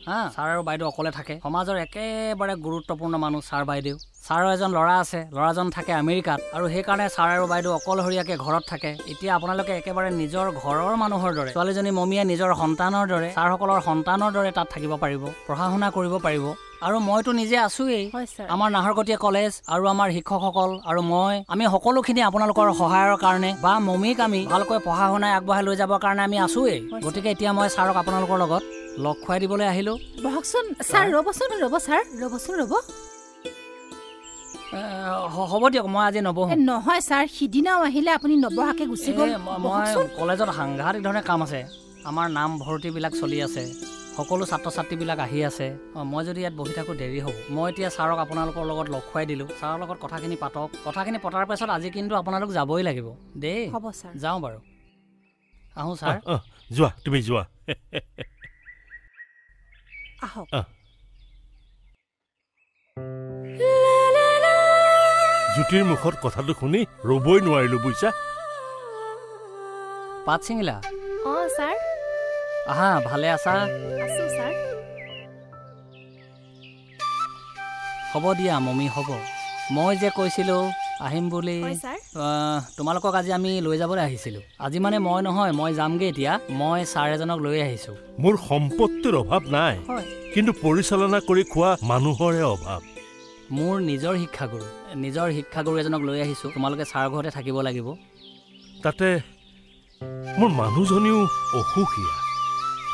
[SPEAKER 12] হা? ছাৰ আৰু বাইদেউ অকলে থাকে। সমাজৰ একেবাৰে গুৰুত্বপূৰ্ণ মানুহ ছাৰ বাইদেউ। ছাৰৰ এজন ল'ৰা আছে ল'ৰাজন থাকে আমেৰিকাত আৰু সেইকাৰণে ছাৰ আৰু বাইদেউ অকলশৰীয়াকৈ ঘৰত থাকে। এতিয়া আপোনালোকে একেবাৰে নিজৰ ঘৰৰ মানুহৰ দৰে ছোৱালীজনী মমীয়ে নিজৰ সন্তানৰ দৰে ছাৰসকলৰ সন্তানৰ দৰে তাত থাকিব পাৰিব পঢ়া শুনা কৰিব পাৰিব। আৰু মইতো নিজে আছোৱেই। আমাৰ নাহৰকটীয়া কলেজ আৰু আমাৰ শিক্ষকসকল আৰু মই আমি সকলোখিনি আপোনালোকৰ সহায়ৰ কাৰণে বা মমিক আমি ভালকৈ পঢ়া শুনাই আগবঢ়াই লৈ যাবৰ কাৰণে আমি আছোৱেই। গতিকে এতিয়া মই ছাৰক আপোনালোকৰ লগত লগ খুৱাই দিবলৈ আহিলোঁ।
[SPEAKER 2] বহকচোন ছাৰ ৰ'বচোন ৰ'ব ছাৰ ৰ'বচোন ৰ'ব।
[SPEAKER 12] হ'ব দিয়ক মই আজি নবহোঁ।
[SPEAKER 2] নহয় ছাৰ সিদিনাও আহিলে আপুনি নবহাকে গুচি গ'ল।
[SPEAKER 12] মই কলেজত সাংঘাতিক ধৰণে কাম আছে। আমাৰ নাম ভৰ্তিবিলাক চলি আছে। সকলো ছাত্ৰ ছাত্ৰীবিলাক আহি আছে। অঁ, মই যদি ইয়াত বহি থাকোঁ দেৰি হ'ব। মই এতিয়া ছাৰক আপোনালোকৰ লগত লগ খুৱাই দিলোঁ। ছাৰৰ লগত কথাখিনি পাতক। কথাখিনি পতাৰ পাছত আজি কিন্তু আপোনালোক যাবই লাগিব। দেই
[SPEAKER 2] হ'ব ছাৰ।
[SPEAKER 12] যাওঁ বাৰু। আহোঁ ছাৰ।
[SPEAKER 8] যোৱা তুমি যোৱা।
[SPEAKER 2] আহক।
[SPEAKER 8] জ্যোতিৰ মুখত কথাটো শুনি ৰ'বই নোৱাৰিলো বুজিছা
[SPEAKER 12] পাত ছিঙিলা
[SPEAKER 13] অঁ ছাৰ।
[SPEAKER 12] আহা ভালে আছা?
[SPEAKER 13] আছোঁ ছাৰ।
[SPEAKER 12] হ'ব দিয়া মমি হ'ব। মই যে কৈছিলোঁ আহিম বুলি
[SPEAKER 13] ছাৰ।
[SPEAKER 12] তোমালোকক আজি আমি লৈ যাবলৈ আহিছিলোঁ। আজি মানে মই নহয় মই যামগৈ এতিয়া। মই ছাৰ এজনক লৈ আহিছোঁ।
[SPEAKER 8] মোৰ সম্পত্তিৰ অভাৱ নাই। কিন্তু পৰিচালনা কৰি খোৱা মানুহৰে অভাৱ।
[SPEAKER 12] মোৰ নিজৰ শিক্ষাগুৰু নিজৰ শিক্ষাগুৰু এজনক লৈ আহিছোঁ। তোমালোকে ছাৰৰ ঘৰতে থাকিব লাগিব।
[SPEAKER 8] তাতে মোৰ মানুহজনীও অসুখীয়া।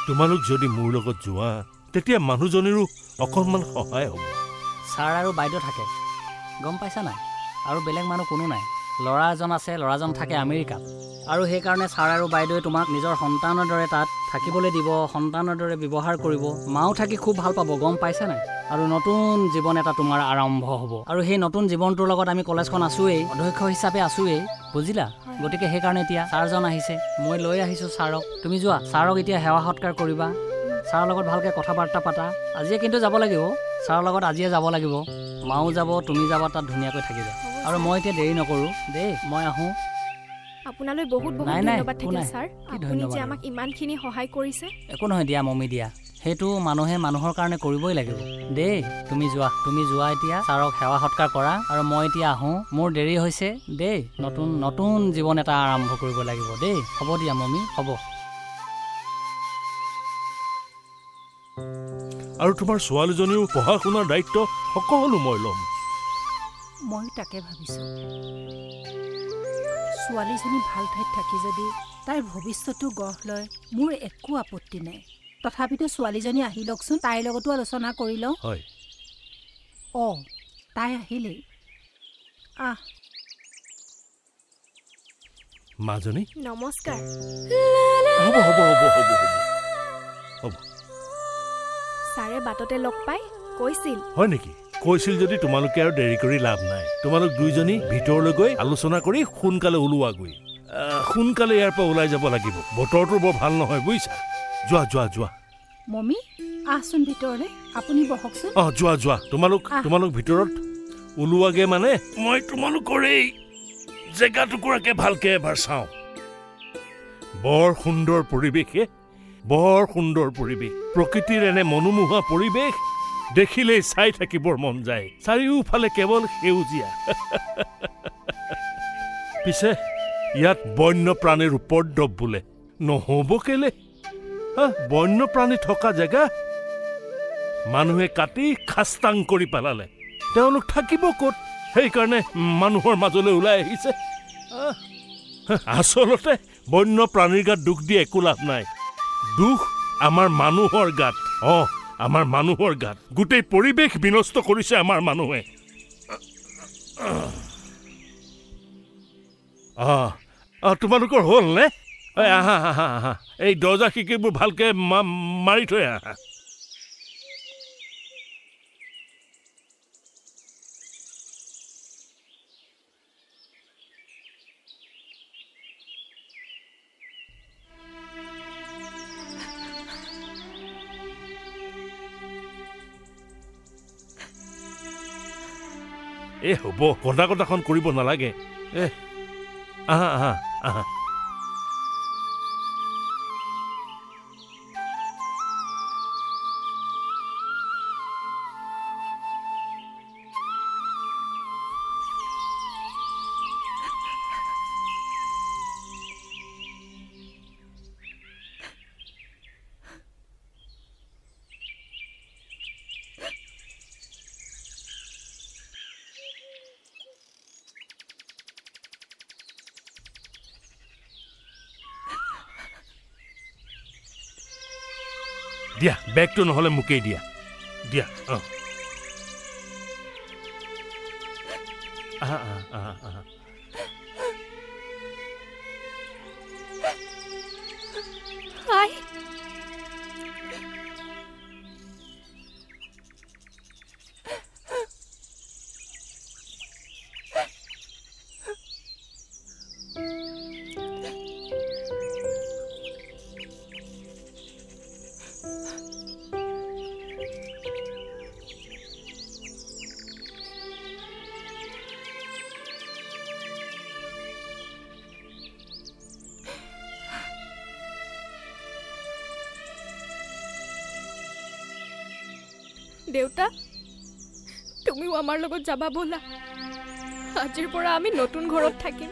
[SPEAKER 8] তোমালোক যদি মোৰ লগত যোৱা তেতিয়া মানুহজনীৰো অকণমান সহায় হ'ব।
[SPEAKER 12] ছাৰ আৰু বাইদেউ থাকে। গম পাইছা নাই? আৰু বেলেগ মানুহ কোনো নাই। ল'ৰা এজন আছে ল'ৰাজন থাকে আমেৰিকাত। আৰু সেইকাৰণে ছাৰ আৰু বাইদেৱে তোমাক নিজৰ সন্তানৰ দৰে তাত থাকিবলৈ দিব সন্তানৰ দৰে ব্যৱহাৰ কৰিব। মাও থাকি খুব ভাল পাব গম পাইছা নাই? আৰু নতুন জীৱন এটা তোমাৰ আৰম্ভ হ'ব। আৰু সেই নতুন জীৱনটোৰ লগত আমি কলেজখন আছোৱেই অধ্যক্ষ হিচাপে আছোৱেই বুজিলা? গতিকে সেইকাৰণে এতিয়া ছাৰজন আহিছে। মই লৈ আহিছোঁ ছাৰক। তুমি যোৱা ছাৰক এতিয়া সেৱা সৎকাৰ কৰিবা। ছাৰৰ লগত ভালকৈ কথা বাৰ্তা পাতা। আজিয়ে কিন্তু যাব লাগিব। ছাৰৰ লগত আজিয়ে যাব লাগিব। মাও যাব তুমি যাবা তাত ধুনীয়াকৈ থাকিবা আৰু মই এতিয়া দেৰি নকৰোঁ। দেই মই আহোঁ।
[SPEAKER 13] আপোনালৈ বহুত বহুত ধন্যবাদ থাকিল। ছাৰ। আপুনি যে? আমাক ইমানখিনি সহায় কৰিছে।
[SPEAKER 12] একো নহয় দিয়া মমি দিয়া। সেইটো মানুহে মানুহৰ কাৰণে কৰিবই লাগিব। দেই তুমি যোৱা। তুমি যোৱা এতিয়া। ছাৰক সেৱা সৎকাৰ কৰা। আৰু মই এতিয়া আহোঁ। মোৰ দেৰি হৈছে। দেই নতুন নতুন জীৱন এটা আৰম্ভ কৰিব লাগিব। দেই হ'ব দিয়া মমি হ'ব।
[SPEAKER 8] আৰু তোমাৰ ছোৱালীজনীও পঢ়া শুনাৰ দায়িত্ব সকলো মই ল'ম।
[SPEAKER 2] ময়ো তাকে ভাবিছোঁ। ছোৱালীজনী ভাল ঠাইত থাকি যদি তাইৰ ভৱিষ্যতো গঢ় লয় মোৰ একো আপত্তি নাই। তথাপিতো ছোৱালীজনী আহি লওকচোন তাইৰ লগতো আলোচনা কৰি লওঁ।
[SPEAKER 8] হয়।
[SPEAKER 2] অঁ তাই আহিলেই। আহ।
[SPEAKER 8] মাজনী?
[SPEAKER 13] নমস্কাৰ।
[SPEAKER 8] হ'ব হ'ব হ'ব হ'ব। হ'ব।
[SPEAKER 13] ছাৰে বাটতে লগ পাই কৈছিল।
[SPEAKER 8] হয় নেকি? কৈছিল যদি তোমালোকে আৰু দেৰি কৰি লাভ নাই তোমালোক দুইজনী ভিতৰলৈ গৈ আলোচনা কৰি সোনকালে ওলোৱাগৈ। সোনকালে ইয়াৰ পৰা ওলাই যাব লাগিব। বতৰটো বৰ ভাল নহয় বুজিছা। যোৱা যোৱা যোৱা।
[SPEAKER 2] মমী আহচোন ভিতৰলৈ। আপুনি বহকচোন।
[SPEAKER 8] অঁ যোৱা যোৱা। তোমালোক। তোমালোক ভিতৰত ওলোৱাগে মানে? মই তোমালোকৰ এই জেগা টুকুৰাকে ভালকে এবাৰ চাওঁ। বৰ সুন্দৰ পৰিৱেশে বৰ সুন্দৰ পৰিৱেশ। প্ৰকৃতিৰ এনে মনোমোহা পৰিৱেশ দেখিলেই চাই থাকিবৰ মন যায়। চাৰিওফালে কেৱল সেউজীয়া। পিছে ইয়াত বন্য প্ৰাণীৰ উপদ্ৰৱ বোলে। নহ'ব কেলে? হা, বন্য প্ৰাণী থকা জেগা? মানুহে কাটি খাস্তাং কৰি পেলালে। তেওঁলোক থাকিব ক'ত? সেইকাৰণে মানুহৰ মাজলৈ ওলাই আহিছে। আহ, আচলতে বন্য প্ৰাণীৰ গাত দুখ দি একো লাভ নাই। দুখ আমাৰ মানুহৰ গাত। অঁ আমাৰ মানুহৰ গাত। গোটেই পৰিৱেশ বিনষ্ট কৰিছে আমাৰ মানুহে। অঁ অঁ তোমালোকৰ হ'ল নে? এই আহা আহা আহা এই দৰ্জা খিৰিকীবোৰ ভালকৈ মাৰি থৈ আহা। এ হ'ব। কটা কটাখন কৰিব নালাগে। এ আহা আহা আহা। দিয়া বেগটো নহ'লে মোকেই দিয়া। দিয়া অঁ। আহা আহা আহা আহা।
[SPEAKER 13] তুমিও লগত যাবা ব'লা আজিৰ পৰা আমি নতুন ঘৰত থাকিম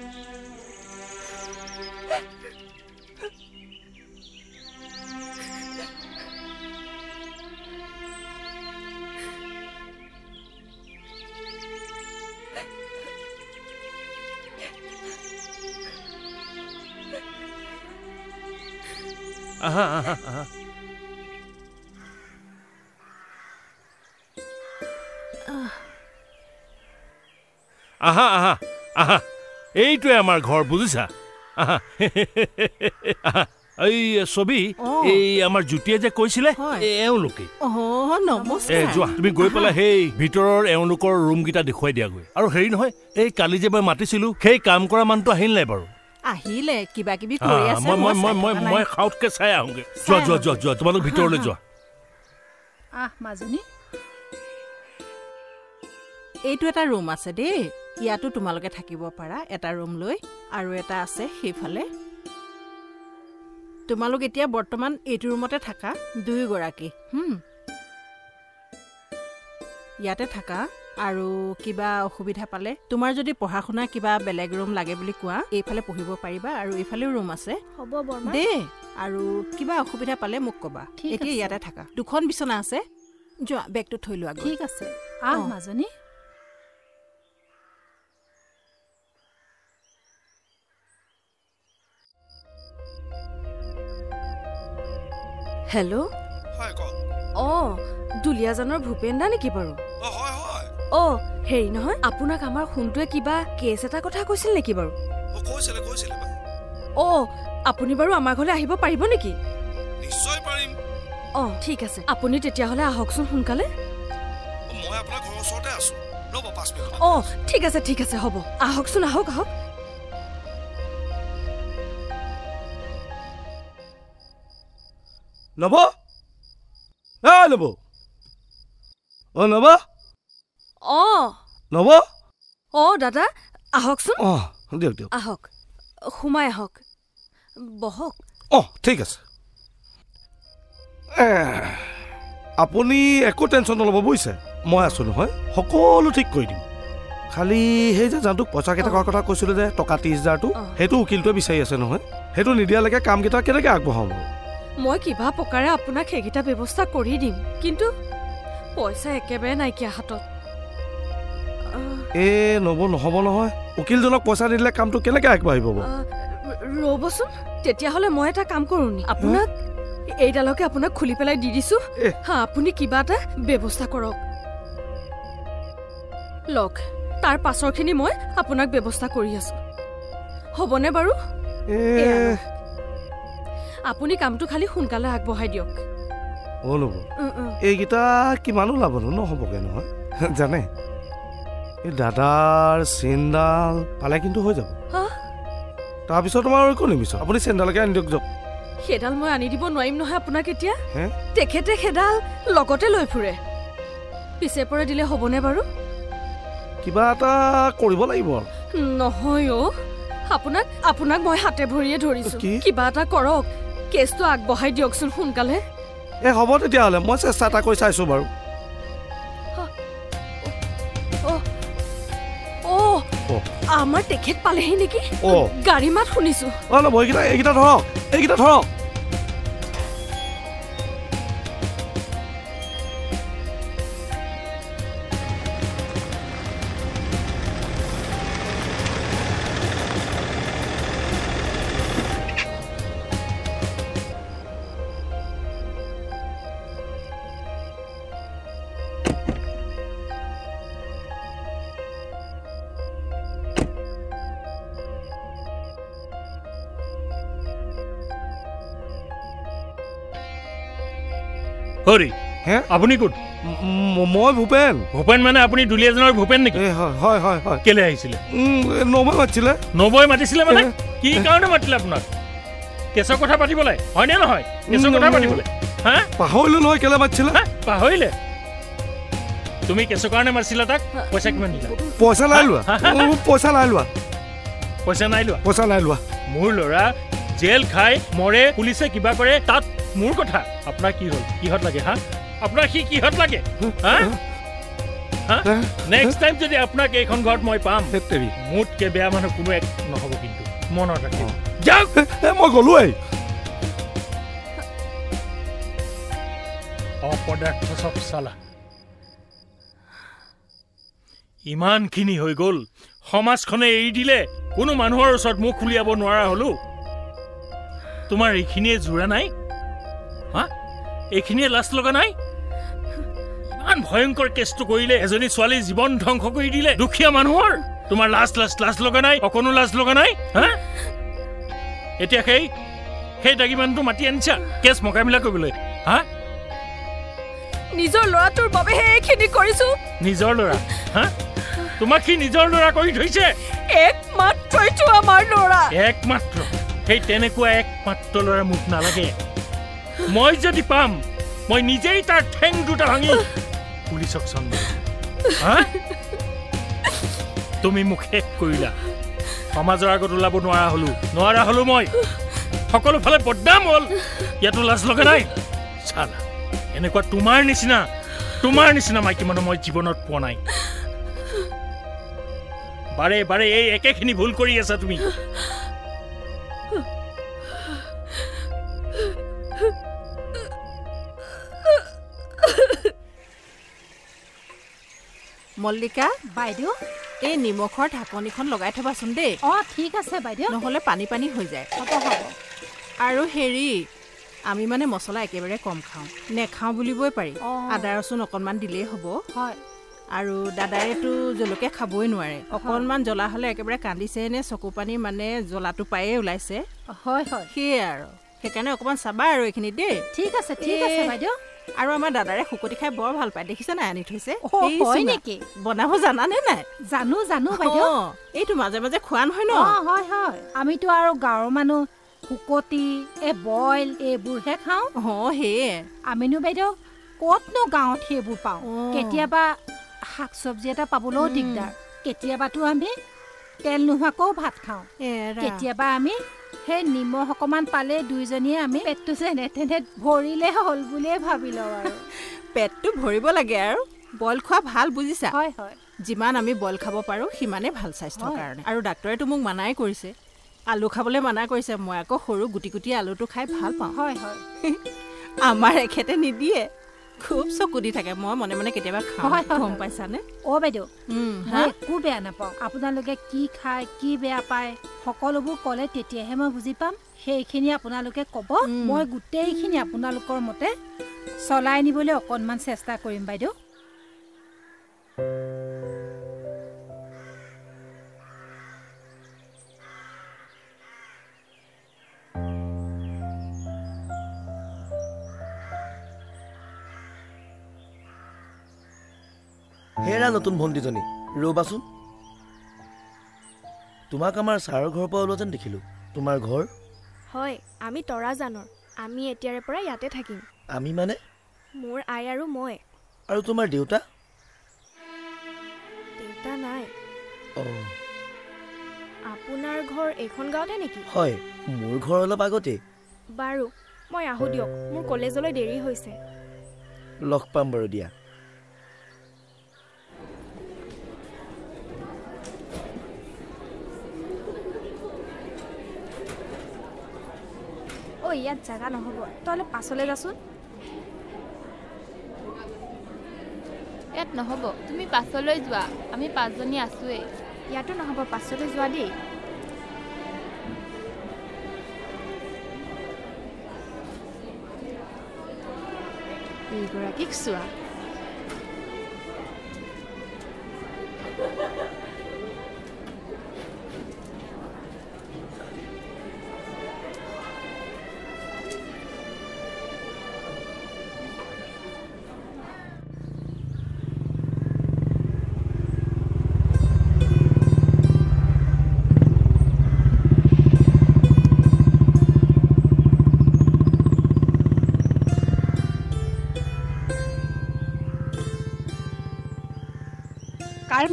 [SPEAKER 8] আহা আহা। আহা আহা আহা এইটোৱে আমাৰ ঘৰ বুজিছা। আহা এই ছবি। এই আমাৰ জ্যোতিয়ে যে কৈছিলে
[SPEAKER 9] হয়।
[SPEAKER 8] এই এওঁলোকেই
[SPEAKER 9] অ
[SPEAKER 8] এ
[SPEAKER 9] নমস্কাৰ
[SPEAKER 8] যোৱা তুমি গৈ পেলাই সেই ভিতৰৰ এওঁলোকৰ ৰুমকেইটা দেখুৱাই দিয়াগৈ। আৰু হেৰি নহয় এই কালি যে মই মাতিছিলো সেই কাম কৰা মানুহটো আহিল নাই বাৰু।
[SPEAKER 9] আহিলে কিবা কিবি কৰি আছে
[SPEAKER 8] মই মই মই। খাউতকে চাই আহোঁগে। যোৱা যোৱা। যোৱা যোৱা তোমালোক ভিতৰলৈ যোৱা।
[SPEAKER 2] আহ মাজনী
[SPEAKER 9] এইটো এটা ৰুম আছে দেই। ইয়াতো তোমালোকে থাকিব পাৰা এটা ৰুম লৈ আৰু এটা আছে সেইফালে। তোমালোক এতিয়া বৰ্তমান এইটো ৰুমতে থাকা দুয়োগৰাকী ইয়াতে থাকা আৰু কিবা অসুবিধা পালে তোমাৰ যদি পঢ়া শুনা কিবা বেলেগ ৰুম লাগে বুলি কোৱা এইফালে পঢ়িব পাৰিবা আৰু এইফালেও ৰুম আছে।
[SPEAKER 13] হ'ব বৰমা।
[SPEAKER 9] দেই আৰু কিবা অসুবিধা পালে মোক ক'বা। এতিয়া। ইয়াতে থাকা। দুখন বিচনা আছে। যোৱা বেগটো থৈ লোৱা
[SPEAKER 2] ঠিক আছে। মাজনী।
[SPEAKER 14] হেল্ল'
[SPEAKER 15] হয় কওক।
[SPEAKER 14] অঁ দুলীয়াজানৰ ভূপেন দা নেকি বাৰু?
[SPEAKER 15] অঁ
[SPEAKER 14] হেৰি নহয় আপোনাক আমাৰ সোণটোৱে কিবা কেছ এটা কথা কৈছিল নেকি বাৰু?
[SPEAKER 15] অঁ
[SPEAKER 14] আপুনি বাৰু আমাৰ ঘৰলৈ আহিব পাৰিব নেকি?
[SPEAKER 15] নিশ্চয় পাৰিম।
[SPEAKER 14] অঁ ঠিক আছে। আপুনি তেতিয়াহ'লে আহকচোন সোনকালে।
[SPEAKER 15] অঁ, মই আপোনাৰ ঘৰৰ ওচৰতে আছো। ৰ'ব পাঁচ মিনিট
[SPEAKER 14] অঁ ঠিক আছে ঠিক আছে হ'ব। আহকচোন আহক আহক।
[SPEAKER 11] নব এ নব অ নব
[SPEAKER 14] অঁ
[SPEAKER 11] নব
[SPEAKER 14] অঁ দাদা আহকচোন
[SPEAKER 11] অ দিয়ক দিয়ক
[SPEAKER 14] আহক সোমাই আহক বহক
[SPEAKER 11] অ ঠিক আছে। এ, আপুনি একো টেনশ্যন নল'ব বুজিছে? মই আছোঁ নহয় সকলো ঠিক কৰি দিম। খালি সেই যে জানটোক পইচা কেইটকাৰ কথা কৈছিলোঁ যে টকা ত্ৰিছ হাজাৰটো। সেইটো উকিলটোৱে বিচাৰি আছে নহয়। সেইটো নিদিয়ালৈকে কামকেইটা কেনেকৈ আগবঢ়াম? বাৰু
[SPEAKER 14] মই কিবা প্ৰকাৰে আপোনাক সেইকেইটা ব্যৱস্থা কৰি দিম কিন্তু পইচা একেবাৰে নাইকিয়া হাতত। আহ,
[SPEAKER 11] এ নব নহ'ব নহয়। উকিলজনক পইচা নিদিলে কামটো কেনেকৈ আগবাঢ়িব
[SPEAKER 14] ৰ'বচোন তেতিয়াহ'লে মই এটা কাম কৰোঁ নি? আপোনাক এইডালকে আপোনাক খুলি পেলাই দি দিছো। হা আপুনি কিবা এটা ব্যৱস্থা কৰক। লওক তাৰ পাছৰখিনি মই আপোনাক ব্যৱস্থা কৰি আছো। হ'বনে বাৰু। আপুনি কামটো খালি সোনকালে আগবঢ়াই দিয়ক।
[SPEAKER 11] এইকেইটা কিমান ওলাবনো? নহ'বগৈ নহয়। জানে? এই দাদাৰ চেইনডাল পালে কিন্তু হৈ যাব? তাৰপিছত তোমাৰ আৰু একো নিবিচাৰোঁ। আপুনি চেইনডালকে আনি দিয়ক যাওক।
[SPEAKER 14] সেইডাল মই আনি দিব নোৱাৰিম নহয় আপোনাক এতিয়া। তেখেতে সেইডাল লগতে লৈ ফুৰে। পিছে পৰে দিলে হ'বনে বাৰু?
[SPEAKER 11] কিবা এটা কৰিব লাগিব
[SPEAKER 14] নহয় অ' আপোনাক আপোনাক মই হাতে ভৰিয়ে ধৰিছো? কিবা এটা কৰক। কেছটো আগবঢ়াই দিয়কচোন সোনকালে।
[SPEAKER 11] এই হ'ব তেতিয়াহ'লে মই চেষ্টা এটা কৰি চাইছোঁ বাৰু।
[SPEAKER 14] আমাৰ তেখেত পালেহি নেকি। গাড়ী মাত শুনিছো।
[SPEAKER 11] অঁ নব এইকেইটা এইকেইটা ধৰক এইকেইটা ধৰক।
[SPEAKER 16] হৰি
[SPEAKER 6] হে?
[SPEAKER 16] আপুনি ক'ত?
[SPEAKER 6] মই ভূপেন।
[SPEAKER 16] ভূপেন মানে আপুনি দুলীয়াজনৰ ভূপেন নেকি?
[SPEAKER 6] হয় হয় হয়
[SPEAKER 16] কেলে আহিছিলে?
[SPEAKER 6] নবৈ মাতিছিলে।
[SPEAKER 16] নবৈ মাতিছিলে মানে? কি কাৰণে মাতিলে আপোনাক? কেছৰ কথা পাতিবলৈ হয়নে নহয়? কেছৰ কথা পাতিবলৈ। হা?
[SPEAKER 6] পাহৰিলো নহয় কেলে মাতিছিলে?
[SPEAKER 16] পাহৰিলে? তুমি কেছৰ কাৰণে মাতিছিলা তাক? পইচা কিমান দিলা?
[SPEAKER 6] পইচা নাই লোৱা। পইচা নাই লোৱা।
[SPEAKER 16] পইচা নাই লোৱা?
[SPEAKER 6] পইচা নাই লোৱা।
[SPEAKER 16] মোৰ ল'ৰা জেল খাই মৰে পুলিচে কিবা কৰে তাত মোৰ কথা। আপোনাৰ কি হ'ল? কিহত লাগে হা? আপোনাৰ সি কিহত লাগে? নেক্সট টাইম যদি আপোনাক এইখন ঘৰত মই পাম মোতকে বেয়া মানুহ কোনো এক নহ'ব কিন্তু। মনত ৰাখিব। যাওক!
[SPEAKER 6] মই গলোৱেই
[SPEAKER 16] অপদাৰ্থ চব চালা। ইমানখিনি হৈ গ'ল। সমাজখনে এৰি দিলে কোনো মানুহৰ ওচৰত মুখ উলিয়াব নোৱাৰা হলো। তোমাৰ এইখিনিয়ে জোৰা নাই? হা? এইখিনিয়ে লাজ লগা নাই? ইমান ভয়ংকৰ কেছটো কৰিলে এজনী ছোৱালীৰ জীৱন ধ্বংস কৰি দিলে দুখীয়া মানুহৰ। তোমাৰ লাজ লাজ লাজ লগা নাই? অকণো লাজ লগা নাই? হা? এতিয়া সেই সেই দাগী মানুহটো মাতি আনিছা? কেছ মোকাবিলা কৰিবলৈ। হা?
[SPEAKER 14] নিজৰ ল'ৰাটোৰ বাবেহে এইখিনি কৰিছো।
[SPEAKER 16] নিজৰ ল'ৰা? হা? তোমাক সি নিজৰ ল'ৰা কৰি থৈছে।
[SPEAKER 14] একমাত্ৰইটো আমাৰ ল'ৰা।
[SPEAKER 16] একমাত্ৰ। সেই তেনেকুৱা একমাত্ৰ ল'ৰা মোক নালাগে। মই যদি পাম মই নিজেই তাৰ ঠেং দুটা ভাঙি পুলিচক চন্দ তুমি মোক শেষ কৰিলা। সমাজৰ আগত ওলাব নোৱাৰা হলো। নোৱাৰা হলো মই। সকলো ফালে বদনাম হ'ল। ইয়াতো লাজ লগা নাই। চালা এনেকুৱা তোমাৰ নিচিনা তোমাৰ নিচিনা মাইকী মানুহ মই জীৱনত পোৱা নাই। বাৰে বাৰে এই একেখিনি ভুল কৰি আছা তুমি।
[SPEAKER 9] মল্লিকা
[SPEAKER 2] বাইদেউ
[SPEAKER 9] এই নিমখৰ ঢাকনিখন লগাই থবাচোন দেই।
[SPEAKER 2] অঁ ঠিক আছে বাইদেউ।
[SPEAKER 9] নহ'লে পানী পানী হৈ যায়।
[SPEAKER 2] হ'ব হ'ব।
[SPEAKER 9] আৰু হেৰি আমি মানে মছলা একেবাৰে কম খাওঁ। নেখাওঁ বুলিবই পাৰি। আদা ৰচুন অকণমান দিলেই হ'ব।
[SPEAKER 2] হয়।
[SPEAKER 9] আৰু দাদাইতো জলকীয়া খাবই নোৱাৰে। অকণমান জ্বলা হ'লে একেবাৰে কান্দিছে নে চকু পানী মানে জ্বলাটো পায়ে ওলাইছে।
[SPEAKER 2] হয় হয়।
[SPEAKER 9] সেয়ে আৰু। সেইকাৰণে অকণমান চাবা আৰু এইখিনি দেই।
[SPEAKER 2] ঠিক আছে ঠিক আছে বাইদেউ।
[SPEAKER 9] আৰু আমাৰ দাদাৰে শুকতি খাই বৰ ভাল পায়। দেখিছে নাই আনি থৈছে?
[SPEAKER 2] হয় নেকি?
[SPEAKER 9] বনাব জানানে নাই?
[SPEAKER 2] জানো জানো বাইদেউ।
[SPEAKER 9] এইটো মাজে মাজে খোৱা নহয় ন?
[SPEAKER 2] হয় হয়। আমিতো আৰু গাঁৱৰ মানুহ শুকতি এই বইল এইবোৰহে খাওঁ।
[SPEAKER 9] অঁ সেয়ে।
[SPEAKER 2] আমিনো বাইদেউ ক'তনো গাঁৱত সেইবোৰ পাওঁ। কেতিয়াবা শাক চব্জি এটা পাবলৈও দিগদাৰ। কেতিয়াবাতো আমি তেল নোহোৱাকৈও ভাত খাওঁ। কেতিয়াবা আমি সেই নিমখ অকণমান পালে দুইজনীয়ে আমি পেটটো যেনে তেনে ভৰিলে হ'ল বুলিয়ে ভাবি লওঁ আৰু।
[SPEAKER 9] পেটটো ভৰিব লাগে আৰু। বইল খোৱা ভাল বুজিছা?
[SPEAKER 2] হয় হয়।
[SPEAKER 9] যিমান আমি বইল খাব পাৰোঁ সিমানেই ভাল স্বাস্থ্যৰ কাৰণে। আৰু ডাক্তৰেতো মোক মানাই কৰিছে। আলু খাবলৈ মানা কৰিছে। মই আকৌ সৰু গুটি গুটি আলুটো খাই ভাল পাওঁ।
[SPEAKER 2] হয় হয়।
[SPEAKER 9] আমাৰ এখেতে নিদিয়ে। খুব চকু দি থাকে মই মনে মনে কেতিয়াবা খাওঁ। গম পাইছানে?
[SPEAKER 2] অ' বাইদেউ। মই একো বেয়া নাপাওঁ। আপোনালোকে কি খায় কি বেয়া পায় সকলোবোৰ ক'লে তেতিয়াহে মই বুজি পাম। সেইখিনি আপোনালোকে ক'ব। মই গোটেইখিনি আপোনালোকৰ মতে চলাই নিবলৈ অকণমান চেষ্টা কৰিম বাইদেউ।
[SPEAKER 6] হেৰা নতুন ভণ্টিজনী। ৰ'বাচোন। তোমাক আমাৰ ছাৰৰ ঘৰৰ পৰা ওলোৱা যেন দেখিলোঁ। তোমাৰ ঘৰ?
[SPEAKER 13] হয় আমি তৰাজানৰ। আমি এতিয়াৰে পৰা ইয়াতে থাকিম।
[SPEAKER 6] আমি মানে?
[SPEAKER 13] মোৰ আই আৰু মই।
[SPEAKER 6] আৰু তোমাৰ দেউতা?
[SPEAKER 13] দেউতা নাই। আপোনাৰ ঘৰ এইখন গাঁৱতে নেকি?
[SPEAKER 6] হয় মোৰ ঘৰ অলপ আগতেই
[SPEAKER 13] বাৰু মই আহোঁ দিয়ক। মোৰ কলেজলৈ দেৰি হৈছে।
[SPEAKER 6] লগ পাম বাৰু দিয়া।
[SPEAKER 13] ঐ ইয়াত জেগা নহ'ব। তই অলপ পাছলৈ যাচোন।
[SPEAKER 17] ইয়াত নহ'ব। তুমি পাছলৈ যোৱা। আমি পাঁচজনী আছোৱেই।
[SPEAKER 13] ইয়াতো নহ'ব পাছলৈ যোৱা দেই। এইগৰাকীক চোৱা।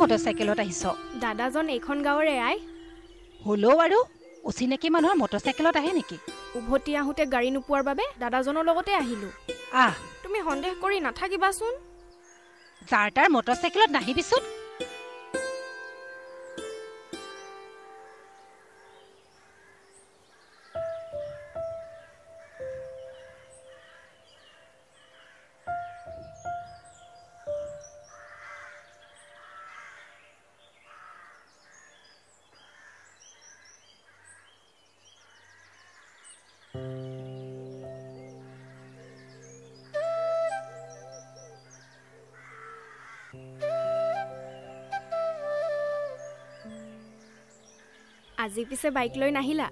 [SPEAKER 2] মটৰচাইকেলত আহিছ।
[SPEAKER 13] দাদাজন এইখন গাঁৱৰে আই
[SPEAKER 2] হ'লেও বাৰু অচিনাকি মানুহৰ মটৰচাইকেলত আহে নেকি?
[SPEAKER 13] উভতি আহোঁতে গাড়ী নোপোৱাৰ বাবে দাদাজনৰ লগতে আহিলোঁ।
[SPEAKER 2] আহ।
[SPEAKER 13] তুমি সন্দেহ কৰি নাথাকিবাচোন।
[SPEAKER 2] যাৰ তাৰ মটৰচাইকেলত নাহিবিচোন।
[SPEAKER 13] আজি পিছে বাইক লৈ নাহিলা?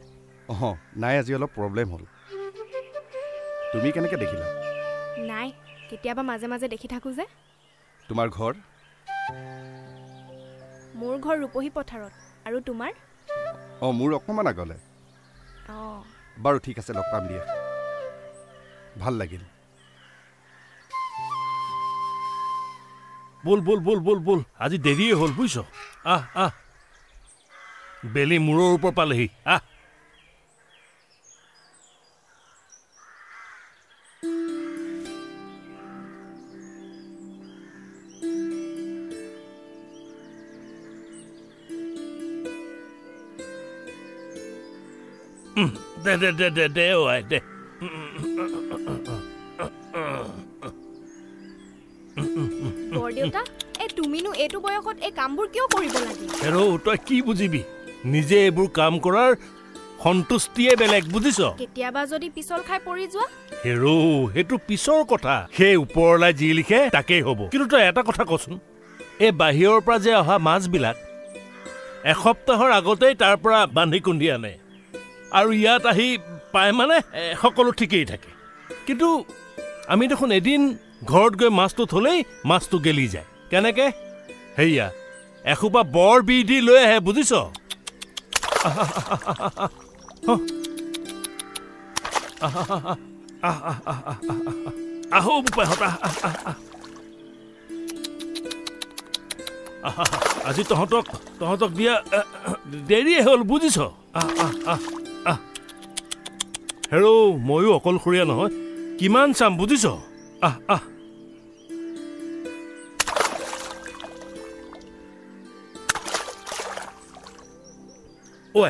[SPEAKER 18] অঁ নাই আজি অলপ প্ৰব্লেম হ'ল। তুমি কেনেকৈ দেখিলা?
[SPEAKER 13] নাই কেতিয়াবা মাজে মাজে দেখি থাকোঁ যে।
[SPEAKER 18] তোমাৰ ঘৰ?
[SPEAKER 13] মোৰ ঘৰ ৰূপহী পথাৰত। আৰু তোমাৰ?
[SPEAKER 18] অঁ মোৰ অকণমান আগলৈ।
[SPEAKER 13] অঁ।
[SPEAKER 18] বাৰু ঠিক আছে লগ পাম দিয়া। ভাল লাগিল।
[SPEAKER 8] ব'ল ব'ল ব'ল ব'ল ব'ল। আজি দেৰিয়ে হ'ল বুজিছ? আহ আহ। বেলি মূৰৰ ওপৰ পালেহি। আহ। দে দে দে দে দে আই দে।
[SPEAKER 13] বৰদেউতা এই তুমিনো এইটো বয়সত এই কামবোৰ কিয় কৰিব লাগে?
[SPEAKER 8] হেৰৌ তই কি বুজিবি? নিজে এইবোৰ কাম কৰাৰ সন্তুষ্টিয়ে বেলেগ বুজিছ?
[SPEAKER 13] কেতিয়াবা যদি পিছল খাই পৰি যোৱা?
[SPEAKER 8] হেৰৌ সেইটো পিছৰ কথা। সেই ওপৰলাই যি লিখে তাকেই হ'ব। কিন্তু তই এটা কথা কচোন। এই বাহিৰৰ পৰা যে অহা মাছবিলাক এসপ্তাহৰ আগতেই তাৰ পৰা বান্ধি কুন্ধি আনে। আৰু ইয়াত আহি পায় মানে সকলো ঠিকেই থাকে। কিন্তু আমি দেখোন এদিন ঘৰত গৈ মাছটো থ'লেই মাছটো গেলি যায়। কেনেকে? সেয়া এসোপা বৰ বিধি লৈ আহে বুজিছ? আহো আহ। আজি তহঁতক তহঁতক আহ, দেৰিয়ে হ'ল বুজিছ হেৰৌ ময়ো অকলশৰীয়া নহয় কিমান চাম বুজিছ আহ আহ ঐ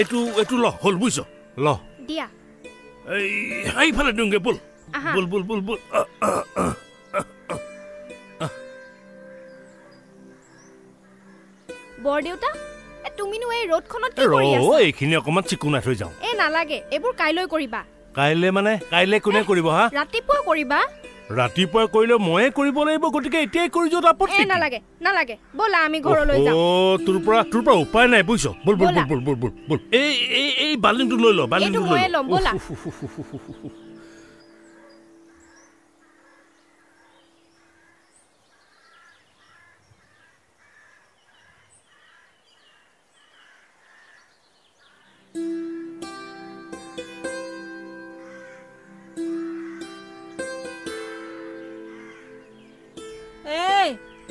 [SPEAKER 8] এইটো এইটো ল হ'ল বুজিছ? ল।
[SPEAKER 13] দিয়া।
[SPEAKER 8] এই সেইফালে দিওঁগে ব'ল। ব'ল ব'ল ব'ল ব'ল।
[SPEAKER 13] বৰদেউতা তুমিনো এই ৰ'দখনত
[SPEAKER 8] এ
[SPEAKER 13] কি কৰি
[SPEAKER 8] ৰ এইখিনি অকণমান চিকুণাই থৈ যাওঁ।
[SPEAKER 13] এ নালাগে এইবোৰ কাইলৈ কৰিবা।
[SPEAKER 8] কাইলৈ মানে কাইলৈ কোনে কৰিব হা?
[SPEAKER 13] ৰাতিপুৱা কৰিবা।
[SPEAKER 8] ৰাতিপুৱা কৰিলে ময়ে কৰিব লাগিব গতিকে এতিয়াই কৰি যোৱাত আপত্তি
[SPEAKER 13] নালাগে নালাগে। ব'লা আমি ঘৰলৈ যাওঁ
[SPEAKER 8] অ' তোৰ পৰা তোৰ পৰা উপায় নাই বুজিছ? ব'ল ব'ল
[SPEAKER 13] ব'লা।
[SPEAKER 8] ব'ল ব'ল এই এই এই বাল্টিংটো লৈ ল
[SPEAKER 13] এইটো
[SPEAKER 8] লৈ ল।
[SPEAKER 13] ব'লা।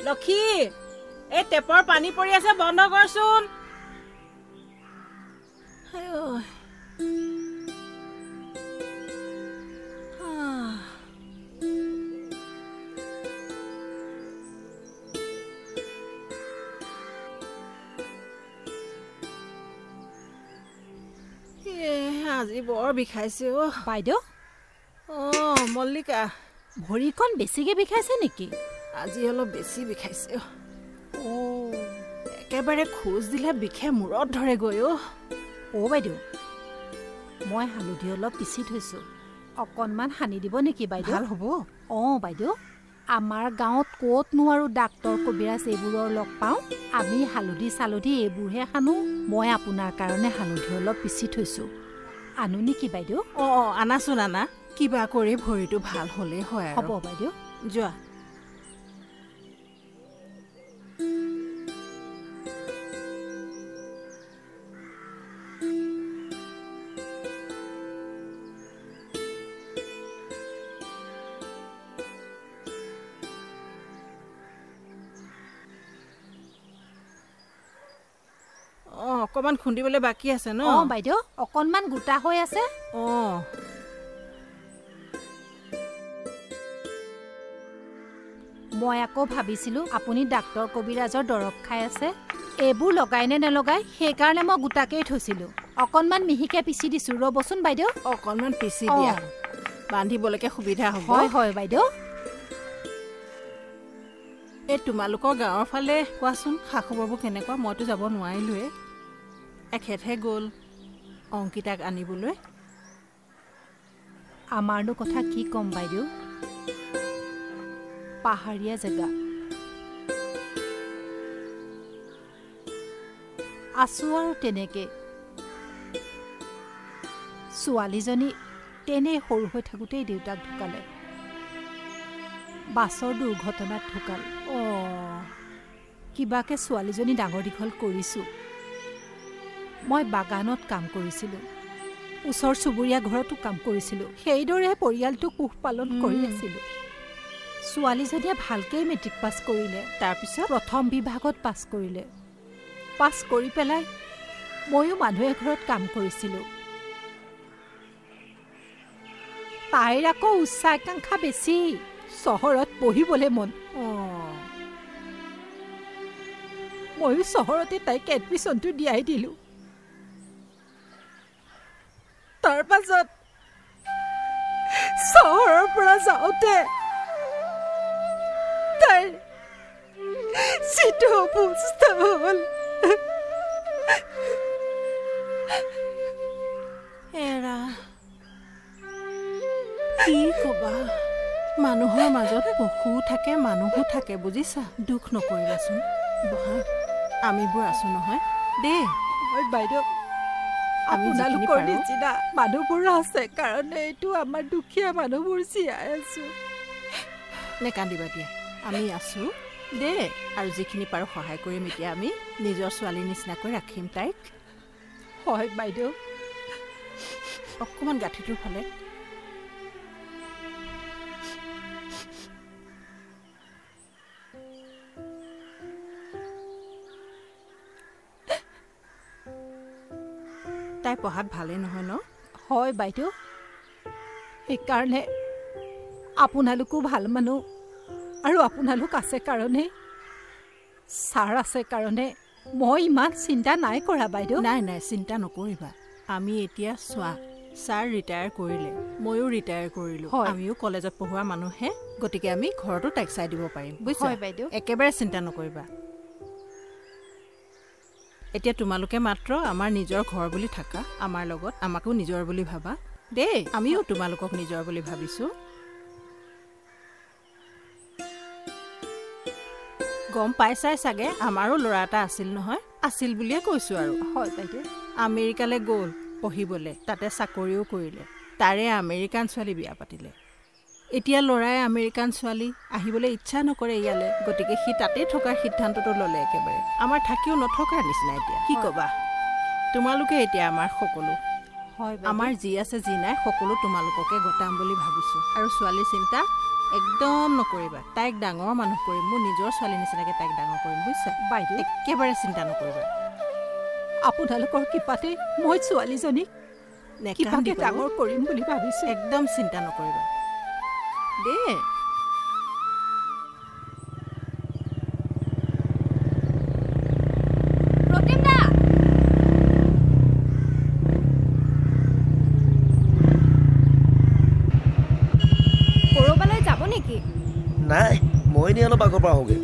[SPEAKER 9] লক্ষী এই টেপৰ পানী পৰি আছে বন্ধ কৰচোন। আজি বৰ বিষাইছে অ'
[SPEAKER 2] বাইদেউ?
[SPEAKER 9] অঁ মল্লিকা।
[SPEAKER 2] ভৰিখন বেছিকৈ বিষাইছে নেকি?
[SPEAKER 9] আজি অলপ বেছি বিষাইছে একেবাৰে খোজ দিলে বিষে মূৰত ধৰেগৈ অ'
[SPEAKER 2] অ' বাইদেউ। মই হালধি অলপ পিচি থৈছোঁ। অকণমান সানি দিব নেকি বাইদেউ?
[SPEAKER 9] ভাল হ'ব।
[SPEAKER 2] অঁ বাইদেউ। আমাৰ গাঁৱত ক'তনো আৰু ডাক্তৰ কবিৰাজ এইবোৰৰ লগ পাওঁ। আমি হালধি চালধি এইবোৰহে সানো। মই আপোনাৰ কাৰণে হালধি অলপ পিচি থৈছোঁ। আনো নেকি বাইদেউ?
[SPEAKER 9] অঁ অঁ আনাচোন আনা। কিবা কৰি ভৰিটো ভাল হ'লেই হয়
[SPEAKER 2] হ'ব বাইদেউ।
[SPEAKER 9] যোৱা। অকণমান খুন্দিবলৈ বাকী আছে ন?
[SPEAKER 2] অঁ বাইদেউ অকণমান গোটা হৈ আছে।
[SPEAKER 9] অঁ।
[SPEAKER 2] মই আকৌ ভাবিছিলোঁ আপুনি ডাক্তৰ কবিৰাজৰ দৰৱ খাই আছে। এইবোৰ লগাই নে নলগাই সেইকাৰণে মই গোটাকেই থৈছিলোঁ। অকণমান মিহিকে পিচি দিছোঁ ৰ'বচোন বাইদেউ।
[SPEAKER 9] অকণমান পিচি। দিয়া। বান্ধিবলৈকে সুবিধা হ'ব।
[SPEAKER 2] হয় হয় বাইদেউ।
[SPEAKER 9] এই তোমালোকৰ গাঁৱৰ ফালে কোৱাচোন খা খবৰবোৰ কেনেকুৱা? মইতো যাব নোৱাৰিলোৱে এখেতহে গ'ল। অংকিতাক আনিবলৈ।
[SPEAKER 2] আমাৰনো কথা কি ক'ম বাইদেউ? পাহাৰীয়া জেগা। আছোঁ আৰু তেনেকে। ছোৱালীজনী তেনেই সৰু হৈ থাকোঁতেই দেউতাক ঢুকালে। বাছৰ দুৰ্ঘটনাত ঢুকাল। অঁ কিবাকে ছোৱালীজনী ডাঙৰ দীঘল কৰিছোঁ। মই বাগানত কাম কৰিছিলোঁ। ওচৰ চুবুৰীয়া ঘৰতো কাম কৰিছিলোঁ। সেইদৰে পৰিয়ালটোক পোহপালন কৰি আছিলোঁ। ছোৱালীজনীয়ে ভালকেই মেট্ৰিক পাছ কৰিলে। তাৰপিছত? প্ৰথম বিভাগত পাছ কৰিলে। পাছ কৰি পেলাই ময়ো মানুহ এঘৰত কাম কৰিছিলোঁ। তাইৰ আকৌ উচ্চাকাংক্ষা বেছি। চহৰত পঢ়িবলৈ মন। ময়ো চহৰতে তাইক এডমিশ্যনটো দিয়াই দিলোঁ। তাৰ পাছত চহৰৰ পৰা যাওঁতে তাইৰ যিটো অৱস্থা হ'ল
[SPEAKER 9] এৰা কি কবা মানুহৰ মাজত পশুও থাকে মানুহো থাকে বুজিছা দুখ নকৰিবাচোন বহা আমিবোৰ আছো নহয় দেই
[SPEAKER 2] হয় বাইদেউ আপোনালোকৰ। নিচিনা মানুহবোৰ আছে কাৰণে এইটো আমাৰ দুখীয়া মানুহবোৰ জীয়াই আছো।
[SPEAKER 9] নেকান্দিবা দিয়া? আমি আছো। দেই আৰু যিখিনি পাৰোঁ সহায় কৰিম এতিয়া আমি। নিজৰ ছোৱালীৰ নিচিনাকৈ ৰাখিম তাইক।
[SPEAKER 2] হয় বাইদেউ।
[SPEAKER 9] অকণমান গাঁঠিটোৰ ফালে। তাই পঢ়াত ভালেই নহয় ন?
[SPEAKER 2] হয় বাইদেউ। সেইকাৰণে আপোনালোকো ভাল মানুহ আৰু আপোনালোক আছে কাৰণে ছাৰ আছে কাৰণে মই ইমান চিন্তা নাই কৰা বাইদেউ।
[SPEAKER 9] নাই নাই চিন্তা নকৰিবা। আমি এতিয়া চোৱা ছাৰ ৰিটায়াৰ কৰিলে ময়ো ৰিটায়াৰ কৰিলোঁ।
[SPEAKER 2] হয়।
[SPEAKER 9] আমিও কলেজত পঢ়োৱা মানুহে গতিকে আমি ঘৰতো তাইক চাই দিব পাৰিম বুজিছা?
[SPEAKER 2] হয়, বাইদেউ।
[SPEAKER 9] একেবাৰে চিন্তা নকৰিবা। এতিয়া তোমালোকে মাত্ৰ আমাৰ নিজৰ ঘৰ বুলি থাকা আমাৰ লগত আমাকো নিজৰ বুলি ভাবা। দেই আমিও তোমালোকক নিজৰ বুলি ভাবিছোঁ। গম পাইছাই চাগে আমাৰো ল'ৰা এটা আছিল নহয়? আছিল বুলিয়ে কৈছোঁ আৰু।
[SPEAKER 2] হয় বাইদেউ
[SPEAKER 9] আমেৰিকালৈ গ'ল পঢ়িবলৈ তাতে চাকৰিও কৰিলে। তাৰে আমেৰিকান ছোৱালী বিয়া পাতিলে। এতিয়া ল'ৰাই আমেৰিকান ছোৱালী আহিবলৈ ইচ্ছা নকৰে ইয়ালৈ গতিকে সি তাতেই থকাৰ সিদ্ধান্তটো ল'লে একেবাৰে। আমাৰ থাকিও নথকাৰ নিচিনা এতিয়া কি ক'বা? তোমালোকে এতিয়া আমাৰ সকলো।
[SPEAKER 2] হয়
[SPEAKER 9] আমাৰ যি আছে যি নাই সকলো তোমালোককে গতাম বুলি ভাবিছোঁ। আৰু ছোৱালী চিন্তা একদম নকৰিবা। তাইক ডাঙৰ মানুহ কৰিম মোৰ নিজৰ ছোৱালী নিচিনাকৈ তাইক ডাঙৰ কৰিম বুজিছা?
[SPEAKER 2] বাইদেউ।
[SPEAKER 9] একেবাৰে চিন্তা নকৰিবা।
[SPEAKER 2] আপোনালোকৰ কৃপাতে মই ছোৱালীজনীক। ডাঙৰ কৰিম বুলি ভাবিছোঁ।
[SPEAKER 9] একদম চিন্তা নকৰিবা। দেই
[SPEAKER 13] প্ৰতিম দা ক'ৰবালৈ যাব নেকি?
[SPEAKER 6] নাই মই এনেই অলপ আগৰ পৰা আহোঁগৈ।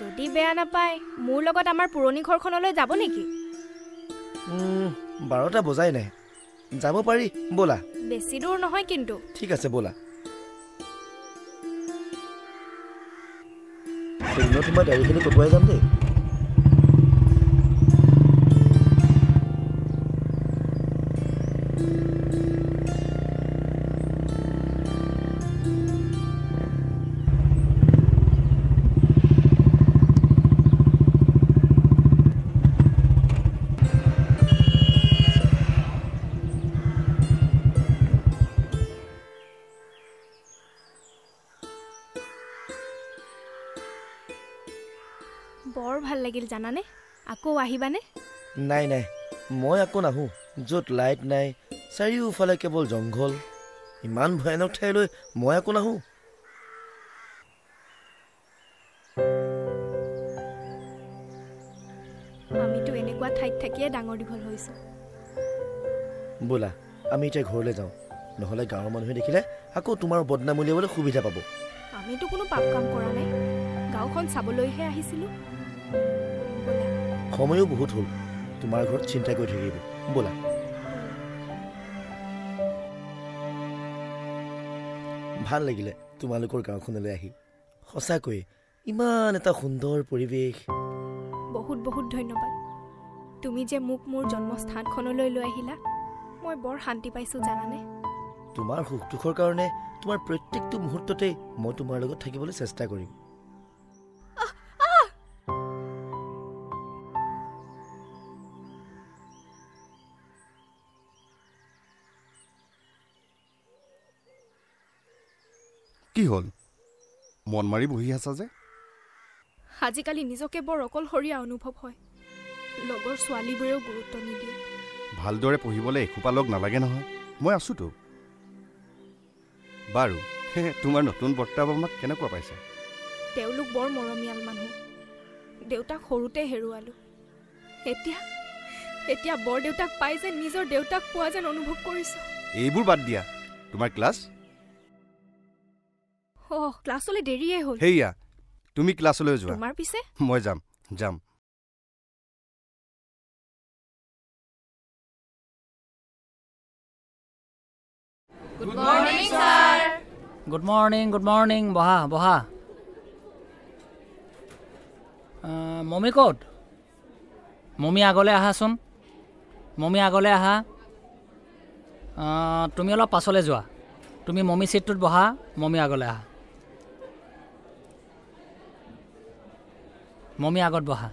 [SPEAKER 13] যদি বেয়া নাপায় মোৰ লগত আমাৰ পুৰণি ঘৰখনলৈ যাব নেকি?
[SPEAKER 6] বাৰটা বজাই নাই। যাব পাৰি ব'লা।
[SPEAKER 13] বেছি দূৰ নহয় কিন্তু।
[SPEAKER 6] ঠিক আছে ব'লা। ট্ৰেইনত তোমাৰ গাড়ীখিনি কটোৱাই যাম দেই
[SPEAKER 13] লাগিল জানানে? আকৌ আহিবানে?
[SPEAKER 6] নাই নাই। মই আকৌ নাহোঁ। য'ত লাইট নাই চাৰিওফালে কেৱল জংঘল। ইমান ভয়ানক ঠাইলৈ মই আকৌ নাহোঁ।
[SPEAKER 13] আমিতো এনেকুৱা ঠাইত থাকিয়ে ডাঙৰ দীঘল হৈছোঁ।
[SPEAKER 6] ব'লা আমি এতিয়া ঘৰলৈ যাওঁ। নহ'লে গাঁৱৰ মানুহে দেখিলে আকৌ তোমাৰ বদনাম উলিয়াবলৈ সুবিধা পাব।
[SPEAKER 13] আমিতো কোনো পাপ কাম কৰা নাই। গাঁওখন চাবলৈহে আহিছিলোঁ।
[SPEAKER 6] সময়ো বহুত হ'ল। তোমাৰ ঘৰত চিন্তা কৰি থাকিব। ব'লা। ভাল লাগিলে তোমালোকৰ গাঁওখনলৈ আহি। সঁচাকৈয়ে ইমান এটা সুন্দৰ পৰিৱেশ।
[SPEAKER 13] বহুত বহুত ধন্যবাদ। তুমি যে মোক মোৰ জন্মস্থানখনলৈ লৈ আহিলা মই বৰ শান্তি পাইছোঁ জানানে?
[SPEAKER 6] তোমাৰ সুখ দুখৰ কাৰণে তোমাৰ প্ৰত্যেকটো মুহূৰ্ততেই মই তোমাৰ লগত থাকিবলৈ চেষ্টা কৰিম।
[SPEAKER 18] মন মাৰি বহি আছা যে?
[SPEAKER 13] আজিকালি নিজকে বৰ অকলশৰীয়া অনুভৱ হয়। লগৰ ছোৱালীবোৰেও গুৰুত্ব নিদিয়ে।
[SPEAKER 18] ভালদৰে পঢ়িবলৈ এসোপা লগ নালাগে নহয়। মই আছোতো। বাৰু তোমাৰ নতুন বৰ্তাব আমাক কেনেকুৱা পাইছে?
[SPEAKER 13] তেওঁলোক বৰ মৰমীয়াল মানুহ। দেউতাক সৰুতে হেৰুৱালোঁ। এতিয়া এতিয়া বৰ দেউতাক পাই যে নিজৰ দেউতাক পোৱা যেন অনুভৱ কৰিছোঁ।
[SPEAKER 18] এইবোৰ বাদ দিয়া। তোমাৰ ক্লাছ?
[SPEAKER 13] অহ ক্লাছলৈ দেৰিয়ে হ'ল।
[SPEAKER 18] সেয়া তুমি ক্লাছলৈ যোৱা।
[SPEAKER 13] তোমাৰ পিছে?
[SPEAKER 18] মই যাম যাম।
[SPEAKER 12] গুড মৰ্ণিং গুড মৰ্ণিং বহা বহা। মমী ক'ত? মমী আগলৈ আহাচোন। মমী আগলৈ আহা। আহ, তুমি অলপ পাছলৈ যোৱা। তুমি মমী ছিটটোত বহা মমী আগলৈ আহা। মমী আগত বহা।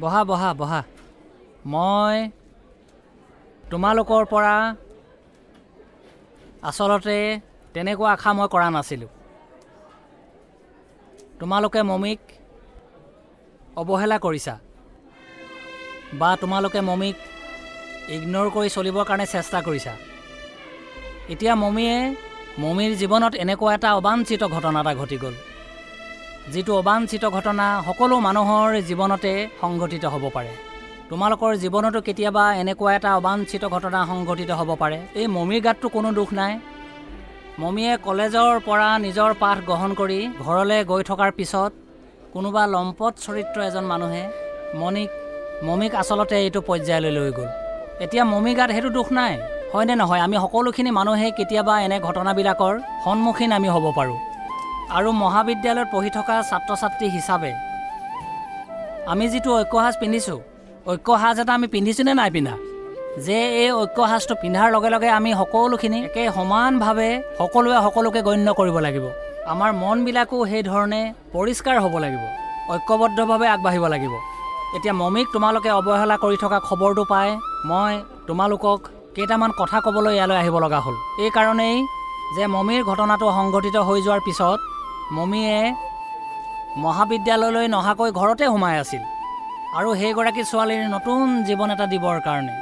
[SPEAKER 12] বহা বহা বহা। মই তোমালোকৰ পৰা আচলতে তেনেকুৱা আশা মই কৰা নাছিলোঁ। তোমালোকে মমীক অৱহেলা কৰিছা বা তোমালোকে মমীক ইগন'ৰ কৰি চলিবৰ কাৰণে চেষ্টা কৰিছা। এতিয়া মমীয়ে মমীৰ জীৱনত এনেকুৱা এটা অবাঞ্ছিত ঘটনা এটা ঘটি গ'ল। যিটো অবাঞ্ছিত ঘটনা সকলো মানুহৰ জীৱনতে সংঘটিত হ'ব পাৰে। তোমালোকৰ জীৱনতো কেতিয়াবা এনেকুৱা এটা অবাঞ্ছিত ঘটনা সংঘটিত হ'ব পাৰে। এই মমীৰ গাততো কোনো দুখ নাই। মমীয়ে কলেজৰ পৰা নিজৰ পাঠ গ্ৰহণ কৰি ঘৰলৈ গৈ থকাৰ পিছত কোনোবা লম্পট চৰিত্ৰ এজন মানুহে মণিক মমীক আচলতে এইটো পৰ্যায়লৈ লৈ গ'ল। এতিয়া মমী গাত সেইটো দুখ নাই। হয়নে নহয়? আমি সকলোখিনি মানুহে কেতিয়াবা এনে ঘটনাবিলাকৰ সন্মুখীন আমি হ'ব পাৰোঁ। আৰু মহাবিদ্যালয়ত পঢ়ি থকা ছাত্ৰ ছাত্ৰী হিচাপে আমি যিটো ঐক্যসাজ পিন্ধিছোঁ ঐক্যসাজ এটা আমি পিন্ধিছোঁনে নাই পিন্ধা? যে এই ঐক্যসাজটো পিন্ধাৰ লগে লগে আমি সকলোখিনি একে সমানভাৱে সকলোৱে সকলোকে গণ্য কৰিব লাগিব। আমাৰ মনবিলাকো সেইধৰণে পৰিষ্কাৰ হ'ব লাগিব ঐক্যবদ্ধভাৱে আগবাঢ়িব লাগিব। এতিয়া মমীক তোমালোকে অৱহেলা কৰি থকা খবৰটো পাই মই তোমালোকক কেইটামান কথা ক'বলৈ ইয়ালৈ আহিব লগা হ'ল। এই কাৰণেই যে মমীৰ ঘটনাটো সংঘটিত হৈ যোৱাৰ পিছত মমীয়ে মহাবিদ্যালয়লৈ নহাকৈ ঘৰতে সোমাই আছিল আৰু সেইগৰাকী ছোৱালীৰ নতুন জীৱন এটা দিবৰ কাৰণে।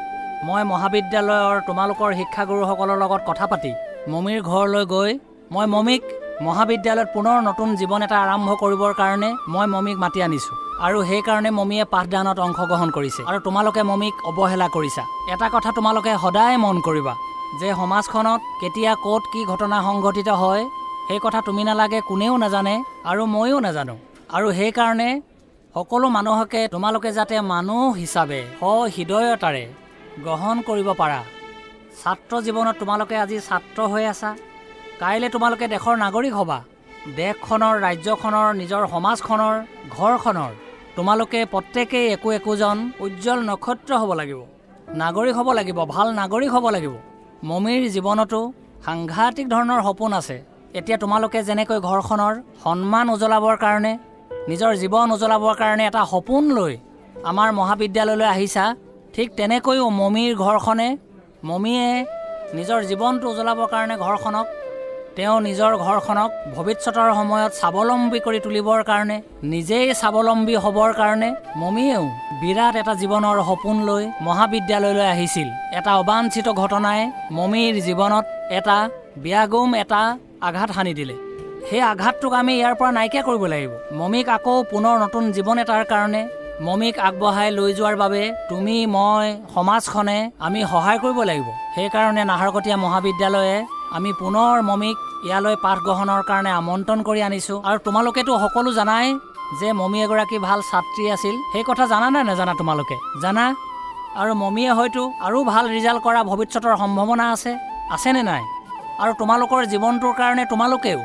[SPEAKER 12] মই মহাবিদ্যালয়ৰ তোমালোকৰ শিক্ষাগুৰুসকলৰ লগত কথা পাতি মমীৰ ঘৰলৈ গৈ মই মমীক মহাবিদ্যালয়ত পুনৰ নতুন জীৱন এটা আৰম্ভ কৰিবৰ কাৰণে মই মমীক মাতি আনিছোঁ। আৰু সেইকাৰণে মমীয়ে পাঠদানত অংশগ্ৰহণ কৰিছে। আৰু তোমালোকে মমীক অৱহেলা কৰিছা। এটা কথা তোমালোকে সদায় মন কৰিবা যে সমাজখনত কেতিয়া ক'ত কি ঘটনা সংঘটিত হয় সেই কথা তুমি নালাগে কোনেও নাজানে আৰু ময়ো নাজানো। আৰু সেইকাৰণে সকলো মানুহকে তোমালোকে যাতে মানুহ হিচাপে সহৃদয়তাৰে গ্ৰহণ কৰিব পাৰা। ছাত্ৰ জীৱনত তোমালোকে আজি ছাত্ৰ হৈ আছা। কাইলৈ তোমালোকে দেশৰ নাগৰিক হ'বা। দেশখনৰ ৰাজ্যখনৰ নিজৰ সমাজখনৰ ঘৰখনৰ। তোমালোকে প্ৰত্যেকেই একো একোজন উজ্জ্বল নক্ষত্ৰ হ'ব লাগিব। নাগৰিক হ'ব লাগিব ভাল নাগৰিক হ'ব লাগিব। মমীৰ জীৱনতো সাংঘাতিক ধৰণৰ সপোন আছে। এতিয়া তোমালোকে যেনেকৈ ঘৰখনৰ সন্মান উজ্বলাবৰ কাৰণে নিজৰ জীৱন উজ্বলাবৰ কাৰণে এটা সপোন লৈ আমাৰ মহাবিদ্যালয়লৈ আহিছা ঠিক তেনেকৈও মমীৰ ঘৰখনে মমীয়ে নিজৰ জীৱনটো উজ্বলাবৰ কাৰণে ঘৰখনক তেওঁ নিজৰ ঘৰখনক ভৱিষ্যতৰ সময়ত স্বাৱলম্বী কৰি তুলিবৰ কাৰণে নিজেই স্বাৱলম্বী হ'বৰ কাৰণে মমীয়েও বিৰাট এটা জীৱনৰ সপোন লৈ মহাবিদ্যালয়লৈ আহিছিল। এটা অবাঞ্ছিত ঘটনাই মমীৰ জীৱনত এটা ব্যাগুম এটা আঘাত সানি দিলে। সেই আঘাতটোক আমি ইয়াৰ পৰা নাইকিয়া কৰিব লাগিব। মমীক আকৌ পুনৰ নতুন জীৱন এটাৰ কাৰণে মমীক আগবঢ়াই লৈ যোৱাৰ বাবে তুমি মই সমাজখনে আমি সহায় কৰিব লাগিব। সেইকাৰণে নাহৰকটীয়া মহাবিদ্যালয়ে আমি পুনৰ মমীক ইয়ালৈ পাঠ গ্ৰহণৰ কাৰণে আমন্ত্ৰণ কৰি আনিছোঁ। আৰু তোমালোকেতো সকলো জানাই যে মমী এগৰাকী ভাল ছাত্ৰী আছিল। সেই কথা জানা নে নাজানা তোমালোকে? জানা? আৰু মমীয়ে হয়তো আৰু ভাল ৰিজাল্ট কৰা ভৱিষ্যতৰ সম্ভাৱনা আছে। আছেনে নাই? আৰু তোমালোকৰ জীৱনটোৰ কাৰণে তোমালোকেও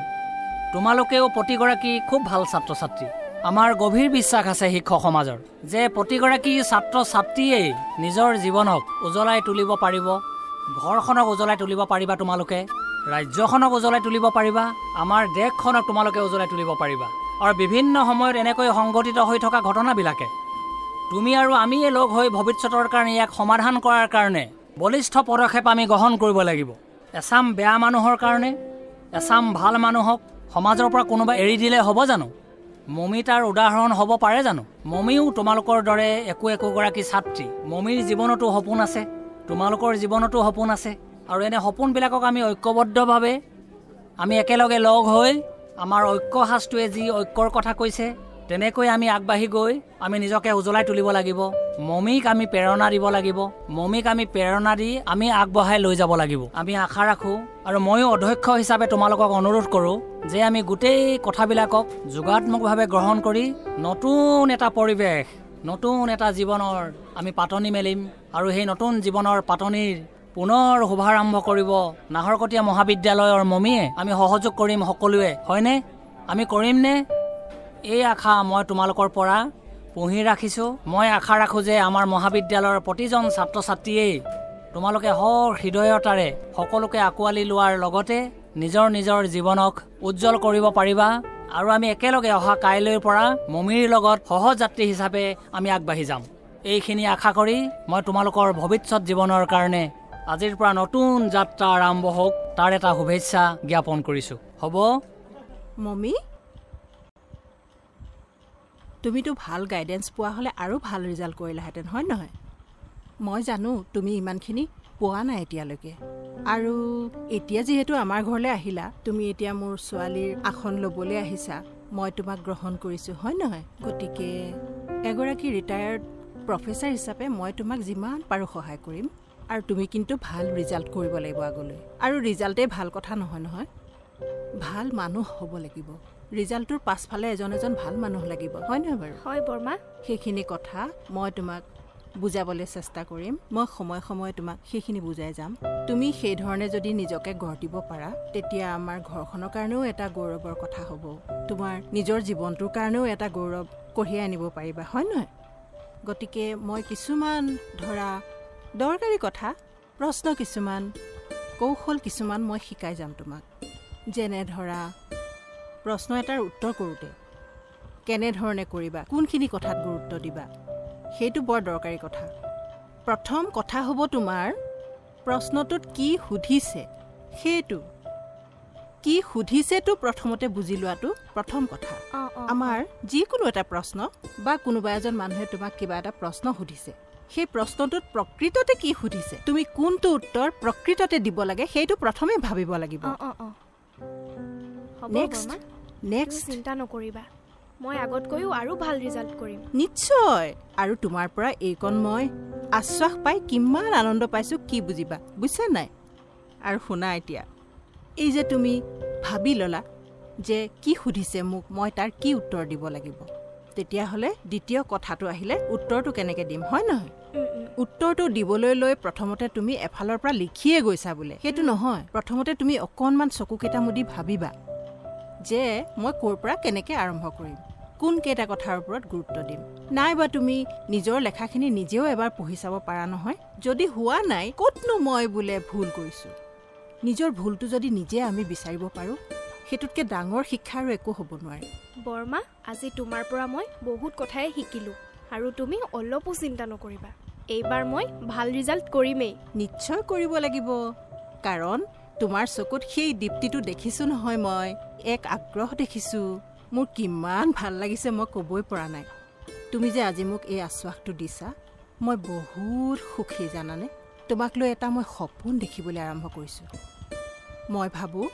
[SPEAKER 12] তোমালোকেও প্ৰতিগৰাকী খুব ভাল ছাত্ৰ ছাত্ৰী আমাৰ গভীৰ বিশ্বাস আছে শিক্ষক সমাজৰ যে প্ৰতিগৰাকী ছাত্ৰ ছাত্ৰীয়েই নিজৰ জীৱনক উজ্বলাই তুলিব পাৰিব ঘৰখনক উজ্বলাই তুলিব পাৰিবা তোমালোকে। ৰাজ্যখনক উজ্বলাই তুলিব পাৰিবা আমাৰ দেশখনক তোমালোকে উজ্বলাই তুলিব পাৰিবা। আৰু বিভিন্ন সময়ত এনেকৈ সংঘটিত হৈ থকা ঘটনাবিলাকে তুমি আৰু আমিয়ে লগ হৈ ভৱিষ্যতৰ কাৰণে ইয়াক সমাধান কৰাৰ কাৰণে বলিষ্ঠ পদক্ষেপ আমি গ্ৰহণ কৰিব লাগিব। এচাম বেয়া মানুহৰ কাৰণে এচাম ভাল মানুহক সমাজৰ পৰা কোনোবা এৰি দিলে হ'ব জানো? মমী তাৰ উদাহৰণ হ'ব পাৰে জানো? মমীও তোমালোকৰ দৰে একো একোগৰাকী ছাত্ৰী। মমীৰ জীৱনতো সপোন আছে তোমালোকৰ জীৱনতো সপোন আছে। আৰু এনে সপোনবিলাকক আমি ঐক্যবদ্ধভাৱে আমি একেলগে লগ হৈ আমাৰ ঐক্য সাজটোৱে যি ঐক্যৰ কথা কৈছে তেনেকৈ আমি আগবাঢ়ি গৈ আমি নিজকে উজ্বলাই তুলিব লাগিব। মমীক আমি প্ৰেৰণা দিব লাগিব। মমীক আমি প্ৰেৰণা দি আমি আগবঢ়াই লৈ যাব লাগিব। আমি আশা ৰাখোঁ আৰু ময়ো অধ্যক্ষ হিচাপে তোমালোকক অনুৰোধ কৰোঁ যে আমি গোটেই কথাবিলাকক যোগাত্মকভাৱে গ্ৰহণ কৰি নতুন এটা পৰিৱেশ নতুন এটা জীৱনৰ আমি পাতনি মেলিম আৰু সেই নতুন জীৱনৰ পাতনিৰ পুনৰ শুভাৰম্ভ কৰিব। নাহৰকটীয়া মহাবিদ্যালয়ৰ মমীয়ে আমি সহযোগ কৰিম সকলোৱে হয়নে? আমি কৰিমনে এই আশা মই তোমালোকৰ পৰা পুহি ৰাখিছোঁ। মই আশা ৰাখোঁ যে আমাৰ মহাবিদ্যালয়ৰ প্ৰতিজন ছাত্ৰ ছাত্ৰীয়েই তোমালোকে সৰ হৃদয়তাৰে সকলোকে আঁকোৱালি লোৱাৰ লগতে নিজৰ নিজৰ জীৱনক উজ্জ্বল কৰিব পাৰিবা আৰু আমি একেলগে অহা কাইলৈৰ পৰা মমীৰ লগত সহযাত্ৰী হিচাপে আমি আগবাঢ়ি যাম। এইখিনি আশা কৰি মই তোমালোকৰ ভৱিষ্যত জীৱনৰ কাৰণে আজিৰ পৰা নতুন যাত্ৰা আৰম্ভ হওক তাৰ এটা শুভেচ্ছা জ্ঞাপন কৰিছোঁ। হ'ব?
[SPEAKER 9] মমী? তুমিতো ভাল গাইডেঞ্চ পোৱা হ'লে আৰু ভাল ৰিজাল্ট কৰিলাহেঁতেন হয় নহয়? মই জানো তুমি ইমানখিনি পোৱা নাই এতিয়ালৈকে। আৰু এতিয়া যিহেতু আমাৰ ঘৰলৈ আহিলা তুমি এতিয়া মোৰ ছোৱালীৰ আসন ল'বলৈ আহিছা মই তোমাক গ্ৰহণ কৰিছোঁ হয় নহয়? গতিকে এগৰাকী ৰিটায়াৰ্ড প্ৰফেচাৰ হিচাপে মই তোমাক যিমান পাৰোঁ সহায় কৰিম। আৰু তুমি কিন্তু ভাল ৰিজাল্ট কৰিব লাগিব আগলৈ। আৰু ৰিজাল্টেই ভাল কথা নহয় নহয়। ভাল মানুহ হ'ব লাগিব। ৰিজাল্টটোৰ পাছফালে এজন এজন ভাল মানুহ লাগিব হয় নহয় বাৰু?
[SPEAKER 13] হয় বৰ্মা।
[SPEAKER 9] সেইখিনি কথা মই তোমাক বুজাবলৈ চেষ্টা কৰিম। মই সময়ে সময়ে তোমাক সেইখিনি বুজাই যাম। তুমি সেইধৰণে যদি নিজকে গঢ় দিব পাৰা তেতিয়া আমাৰ ঘৰখনৰ কাৰণেও এটা গৌৰৱৰ কথা হ'ব। তোমাৰ নিজৰ জীৱনটোৰ কাৰণেও এটা গৌৰৱ কঢ়িয়াই আনিব পাৰিবা হয় নহয়? গতিকে মই কিছুমান ধৰা দৰকাৰী কথা প্ৰশ্ন কিছুমান কৌশল কিছুমান মই শিকাই যাম তোমাক। যেনে ধৰা প্ৰশ্ন এটাৰ উত্তৰ কৰোঁতে কেনেধৰণে কৰিবা কোনখিনি কথাত গুৰুত্ব দিবা সেইটো বৰ দৰকাৰী কথা। প্ৰথম কথা হ'ব তোমাৰ প্ৰশ্নটোত কি সুধিছে সেইটো। কি সুধিছেতো প্ৰথমতে বুজি লোৱাটো প্ৰথম কথা। আমাৰ যিকোনো এটা প্ৰশ্ন বা কোনোবা এজন মানুহে তোমাক কিবা এটা প্ৰশ্ন সুধিছে। সেই প্ৰশ্নটোত প্ৰকৃততে কি সুধিছে? তুমি কোনটো উত্তৰ প্ৰকৃততে দিব লাগে সেইটো প্ৰথমে ভাবিব লাগিব।
[SPEAKER 13] চিন্তা নকৰিবা। মই আগতকৈও আৰু ভাল ৰিজাল্ট কৰিম।
[SPEAKER 9] নিশ্চয়। আৰু তোমাৰ পৰা এইকণ মই আশ্বাস পাই কিমান আনন্দ পাইছোঁ কি বুজিবা বুজিছা নাই? আৰু শুনা এতিয়া এই যে তুমি ভাবি ল'লা যে কি সুধিছে মোক মই তাৰ কি উত্তৰ দিব লাগিব? তেতিয়াহ'লে দ্বিতীয় কথাটো আহিলে উত্তৰটো কেনেকৈ দিম হয় নহয়? উত্তৰটো দিবলৈ লৈ প্ৰথমতে তুমি এফালৰ পৰা লিখিয়ে গৈছা বোলে। সেইটো নহয় প্ৰথমতে তুমি অকণমান চকুকেইটা মুদি ভাবিবা যে মই ক'ৰ পৰা কেনেকৈ আৰম্ভ কৰিম কোনকেইটা কথাৰ ওপৰত গুৰুত্ব দিম। নাইবা তুমি নিজৰ লেখাখিনি নিজেও এবাৰ পঢ়ি চাব পাৰা নহয়। যদি হোৱা নাই ক'তনো মই বোলে ভুল কৰিছোঁ? নিজৰ ভুলটো যদি নিজে আমি বিচাৰিব পাৰোঁ সেইটোতকৈ ডাঙৰ শিক্ষা আৰু একো হ'ব নোৱাৰে।
[SPEAKER 13] বৰ্মা আজি তোমাৰ পৰা মই বহুত কথাই শিকিলোঁ আৰু তুমি অলপো চিন্তা নকৰিবা। এইবাৰ মই ভাল ৰিজাল্ট কৰিমেই।
[SPEAKER 9] নিশ্চয় কৰিব লাগিব। কাৰণ তোমাৰ চকুত সেই দীপ্তিটো দেখিছোঁ নহয় মই। এক আগ্ৰহ দেখিছোঁ। মোৰ কিমান ভাল লাগিছে মই ক'বই পৰা নাই। তুমি যে আজি মোক এই আশ্বাসটো দিছা মই বহুত সুখী জানানে? তোমাক লৈ এটা মই সপোন দেখিবলৈ আৰম্ভ কৰিছোঁ। মই ভাবোঁ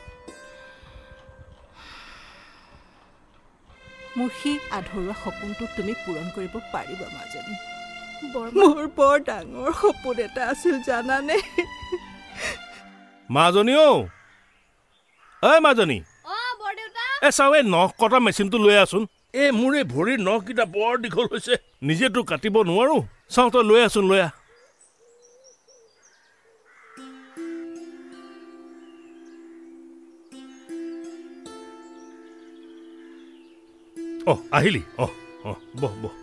[SPEAKER 9] মোৰ সেই আধৰুৱা সপোনটো তুমি পূৰণ কৰিব পাৰিবা মাজনী। মোৰ বৰ ডাঙৰ সপোন এটা আছিল জানানে?
[SPEAKER 8] মাজনী। অ ঐ মাজনী এ চাওঁ এই নখ কটা মেচিনটো লৈ আছোন। এই মোৰ এই ভৰিৰ নখকেইটা বৰ দীঘল হৈছে। নিজেতো কাটিব নোৱাৰো। চাওঁ তই লৈ আছোন লৈ আহ। অ আহিলি। অ অ বহ বহ।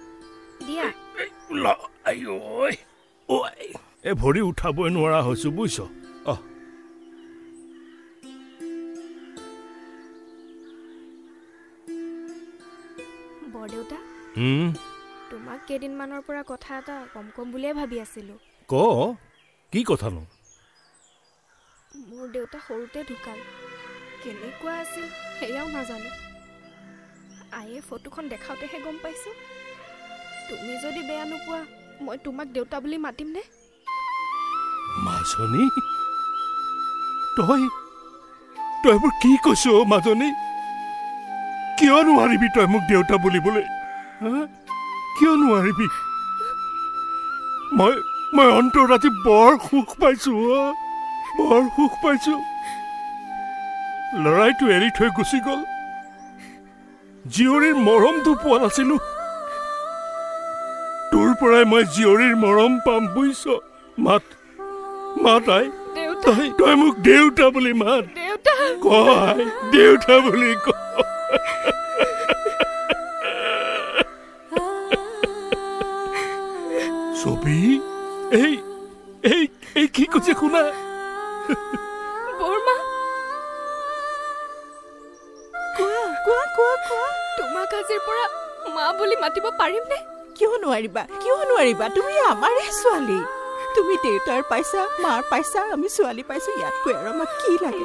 [SPEAKER 13] দিয়া।
[SPEAKER 8] ল- আই ঐ ঐ। এই ভৰি উঠাবই নোৱাৰা হৈছো বুজিছ? অ
[SPEAKER 13] বৰদেউতা
[SPEAKER 8] হুম?
[SPEAKER 13] তোমাক কেইদিনমানৰ পৰা কথা এটা কম কম বুলিয়ে ভাবি আছিলোঁ।
[SPEAKER 8] ক? কি কথানো?
[SPEAKER 13] মোৰ দেউতা সৰুতে ঢুকাল। কেনেকুৱা আছিল সেয়াও নাজানো। আয়ে ফটোখন দেখাওঁতেহে গম পাইছোঁ। তুমি যদি বেয়া নোপোৱা মই তোমাক দেউতা বুলি মাতিমনে
[SPEAKER 8] মাজনী? তই? তই এইবোৰ কি কৈছ মাজনী? কিয় নোৱাৰিবি তই মোক দেউতা বুলিবলৈ? কিয় নোৱাৰিবি? মই মই অন্তৰত আজি বৰ সুখ পাইছো। বৰ সুখ পাইছো। ল'ৰাইটো এৰি থৈ গুচি গ'ল। জীয়ৰীৰ মৰমটো পোৱা নাছিলো। তোৰ পৰাই মই জীয়ৰীৰ মৰম পাম বুজিছ মাত মাত আই তই তই মোক দেউতা বুলি মাত। কয় দেউতা বুলি ক ছবি? এই এই এই কি কৈছে শুনা?
[SPEAKER 9] কোৱা কোৱা।
[SPEAKER 13] তোমাক আজিৰ পৰা মা বুলি মাতিব পাৰিমনে?
[SPEAKER 9] কিয় নোৱাৰিবা? কিয় নোৱাৰিবা? তুমি আমাৰে ছোৱালী। তুমি দেউতাৰ পাইছা মাৰ পাইছা আমি ছোৱালী পাইছো ইয়াতকৈ আৰু আমাক কি লাগে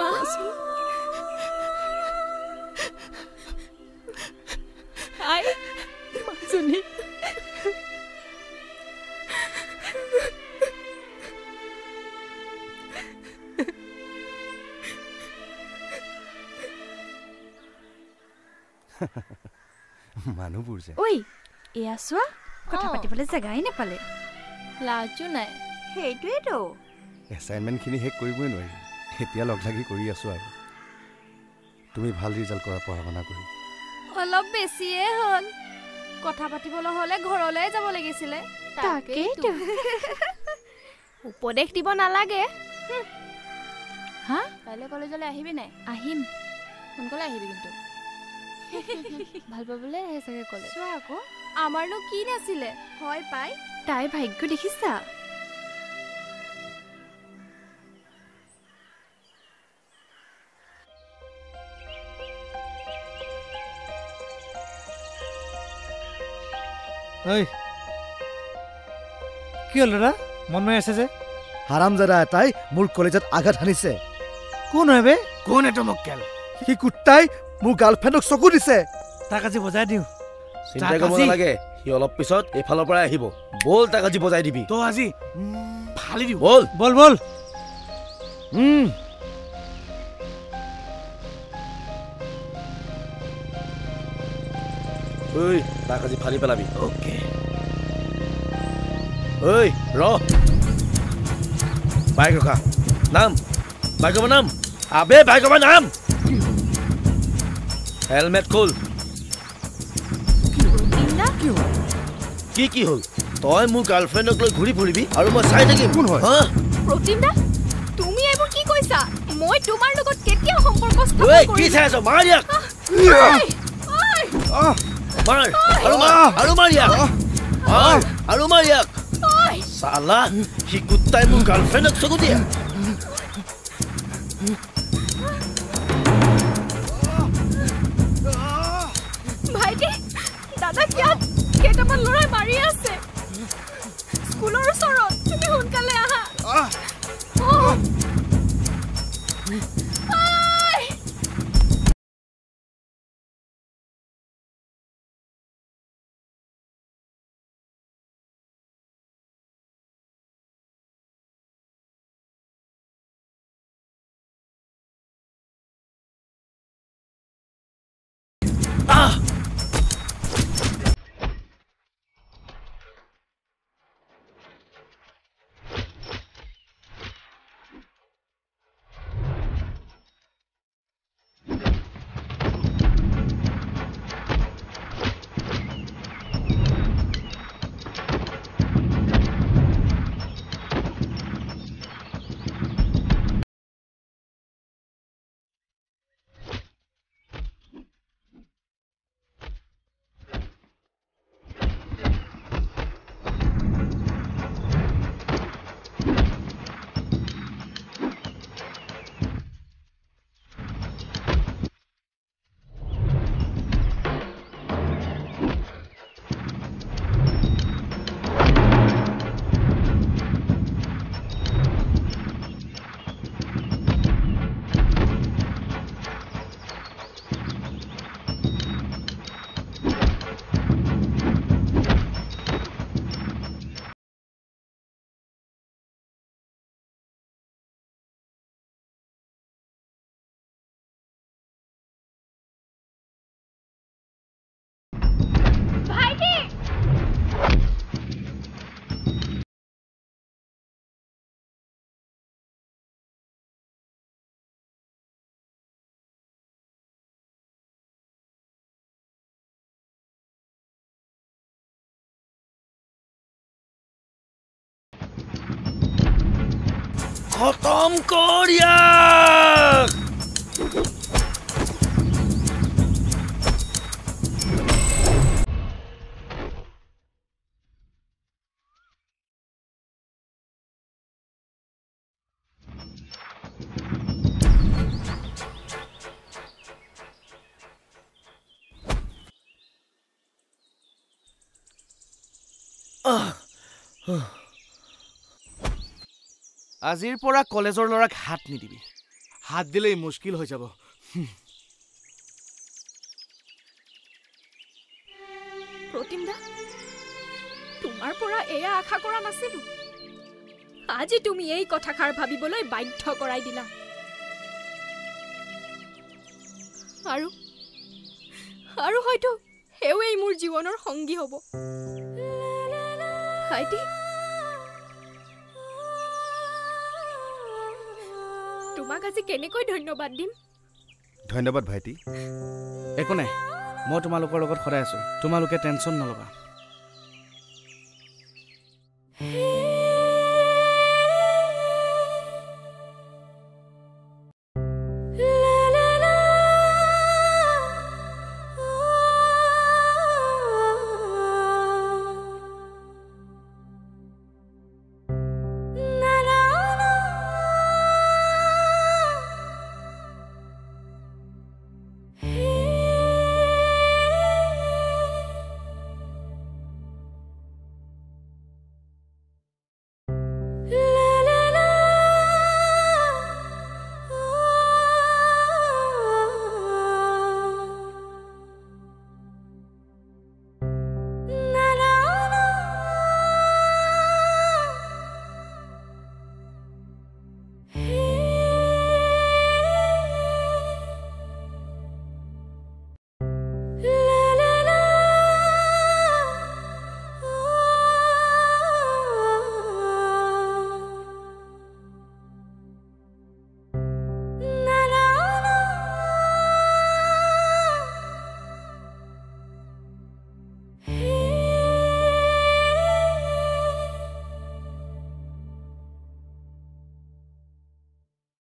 [SPEAKER 18] যে
[SPEAKER 17] ঐ এয়া চোৱা কথা পাতিবলৈ জেগাই নাপালে। লাজো নাই।
[SPEAKER 19] সেইটোৱেতো।
[SPEAKER 18] এছাইনমেণ্টখিনি শেষ কৰিবই নোৱাৰি। এতিয়া লগ লাগি কৰি আছোঁ আৰু। তুমি ভাল ৰিজাল্ট কৰাৰ পঢ়া শুনা কৰি।
[SPEAKER 17] অলপ বেছিয়ে হ'ল। কথা পাতিবলৈ হ'লে ঘৰলৈ যাব লাগিছিলে।
[SPEAKER 13] তাকেইতো। উপদেশ দিব নালাগে।
[SPEAKER 17] হা? কাইলৈ কলেজলৈ আহিবি নাই? আহিম। সোনকালে আহিবি কিন্তু। ভাল পাবলৈ আহে চাগে কলেজ চোৱা আকৌ আমাৰনো কি নাছিলে হয় পাই তাই ভাগ্য দেখিছা?
[SPEAKER 3] ঐ কি হ'ল দাদা? মন মাৰি আছে যে।
[SPEAKER 6] হাৰামজাদা এটাই মোৰ কলেজত আঘাত সানিছে
[SPEAKER 3] কোন হয় বে?
[SPEAKER 6] কোন এইটো মক্কেল? সি কুত্তাই মোৰ গাৰ্লফ্ৰেণ্ডক চকু দিছে।
[SPEAKER 3] তাক আজি বজাই দিওঁ।
[SPEAKER 6] চিন্তা কৰিব নালাগে। সি অলপ পিছত এইফালৰ পৰাই আহিব। বল তাক আজি বজাই দিবি।
[SPEAKER 3] তই আজি ফালি দিওঁ।
[SPEAKER 6] বল।
[SPEAKER 3] বল বল।
[SPEAKER 6] ঐ তাক আজি ফালি পেলাবি। অ'কে। ঐ ৰ। বাইক ৰখা। নাম। বাইকৰ নাম। আবে বাইকৰ নাম। হেলমেট খোল। কি কি হ'ল? তই মোৰ গাৰ্লফ্ৰেণ্ডক লৈ ঘূৰি ফুৰিবি আৰু মই চাই থাকিম। কোন হয়?
[SPEAKER 13] প্ৰতিম দা তুমি এইবোৰ কি কৈছা? মই তোমাৰ লগত কেতিয়াও সম্পৰ্ক স্থাপন
[SPEAKER 6] কি চাই আছ? মাৰ ইয়াক। মাৰ আৰু মাৰ আৰু মাৰ ইয়াক। মাৰ আৰু মাৰ ইয়াক। চালা সি কুত্তাই মোৰ গাৰ্লফ্ৰেণ্ডক চকু দিয়ে।
[SPEAKER 3] খতম কৰ ইয়াক আজিৰ পৰা কলেজৰ ল'ৰাক হাত নিদিবি। হাত দিলেই মুস্কিল হৈ যাব।
[SPEAKER 13] প্ৰতিম দা তোমাৰ পৰা এয়া আশা কৰা নাছিলো। আজি তুমি এই কথাষাৰ ভাবিবলৈ বাধ্য কৰাই দিলা। আৰু আৰু হয়তো সেৱেই মোৰ জীৱনৰ সংগী হ'ব। ভাইটি আজি কেনেকৈ ধন্যবাদ দিম?
[SPEAKER 18] ধন্যবাদ ভাইটি।
[SPEAKER 3] একো নাই মই তোমালোকৰ লগত সদায় আছোঁ। তোমালোকে টেনশ্যন নল'বা।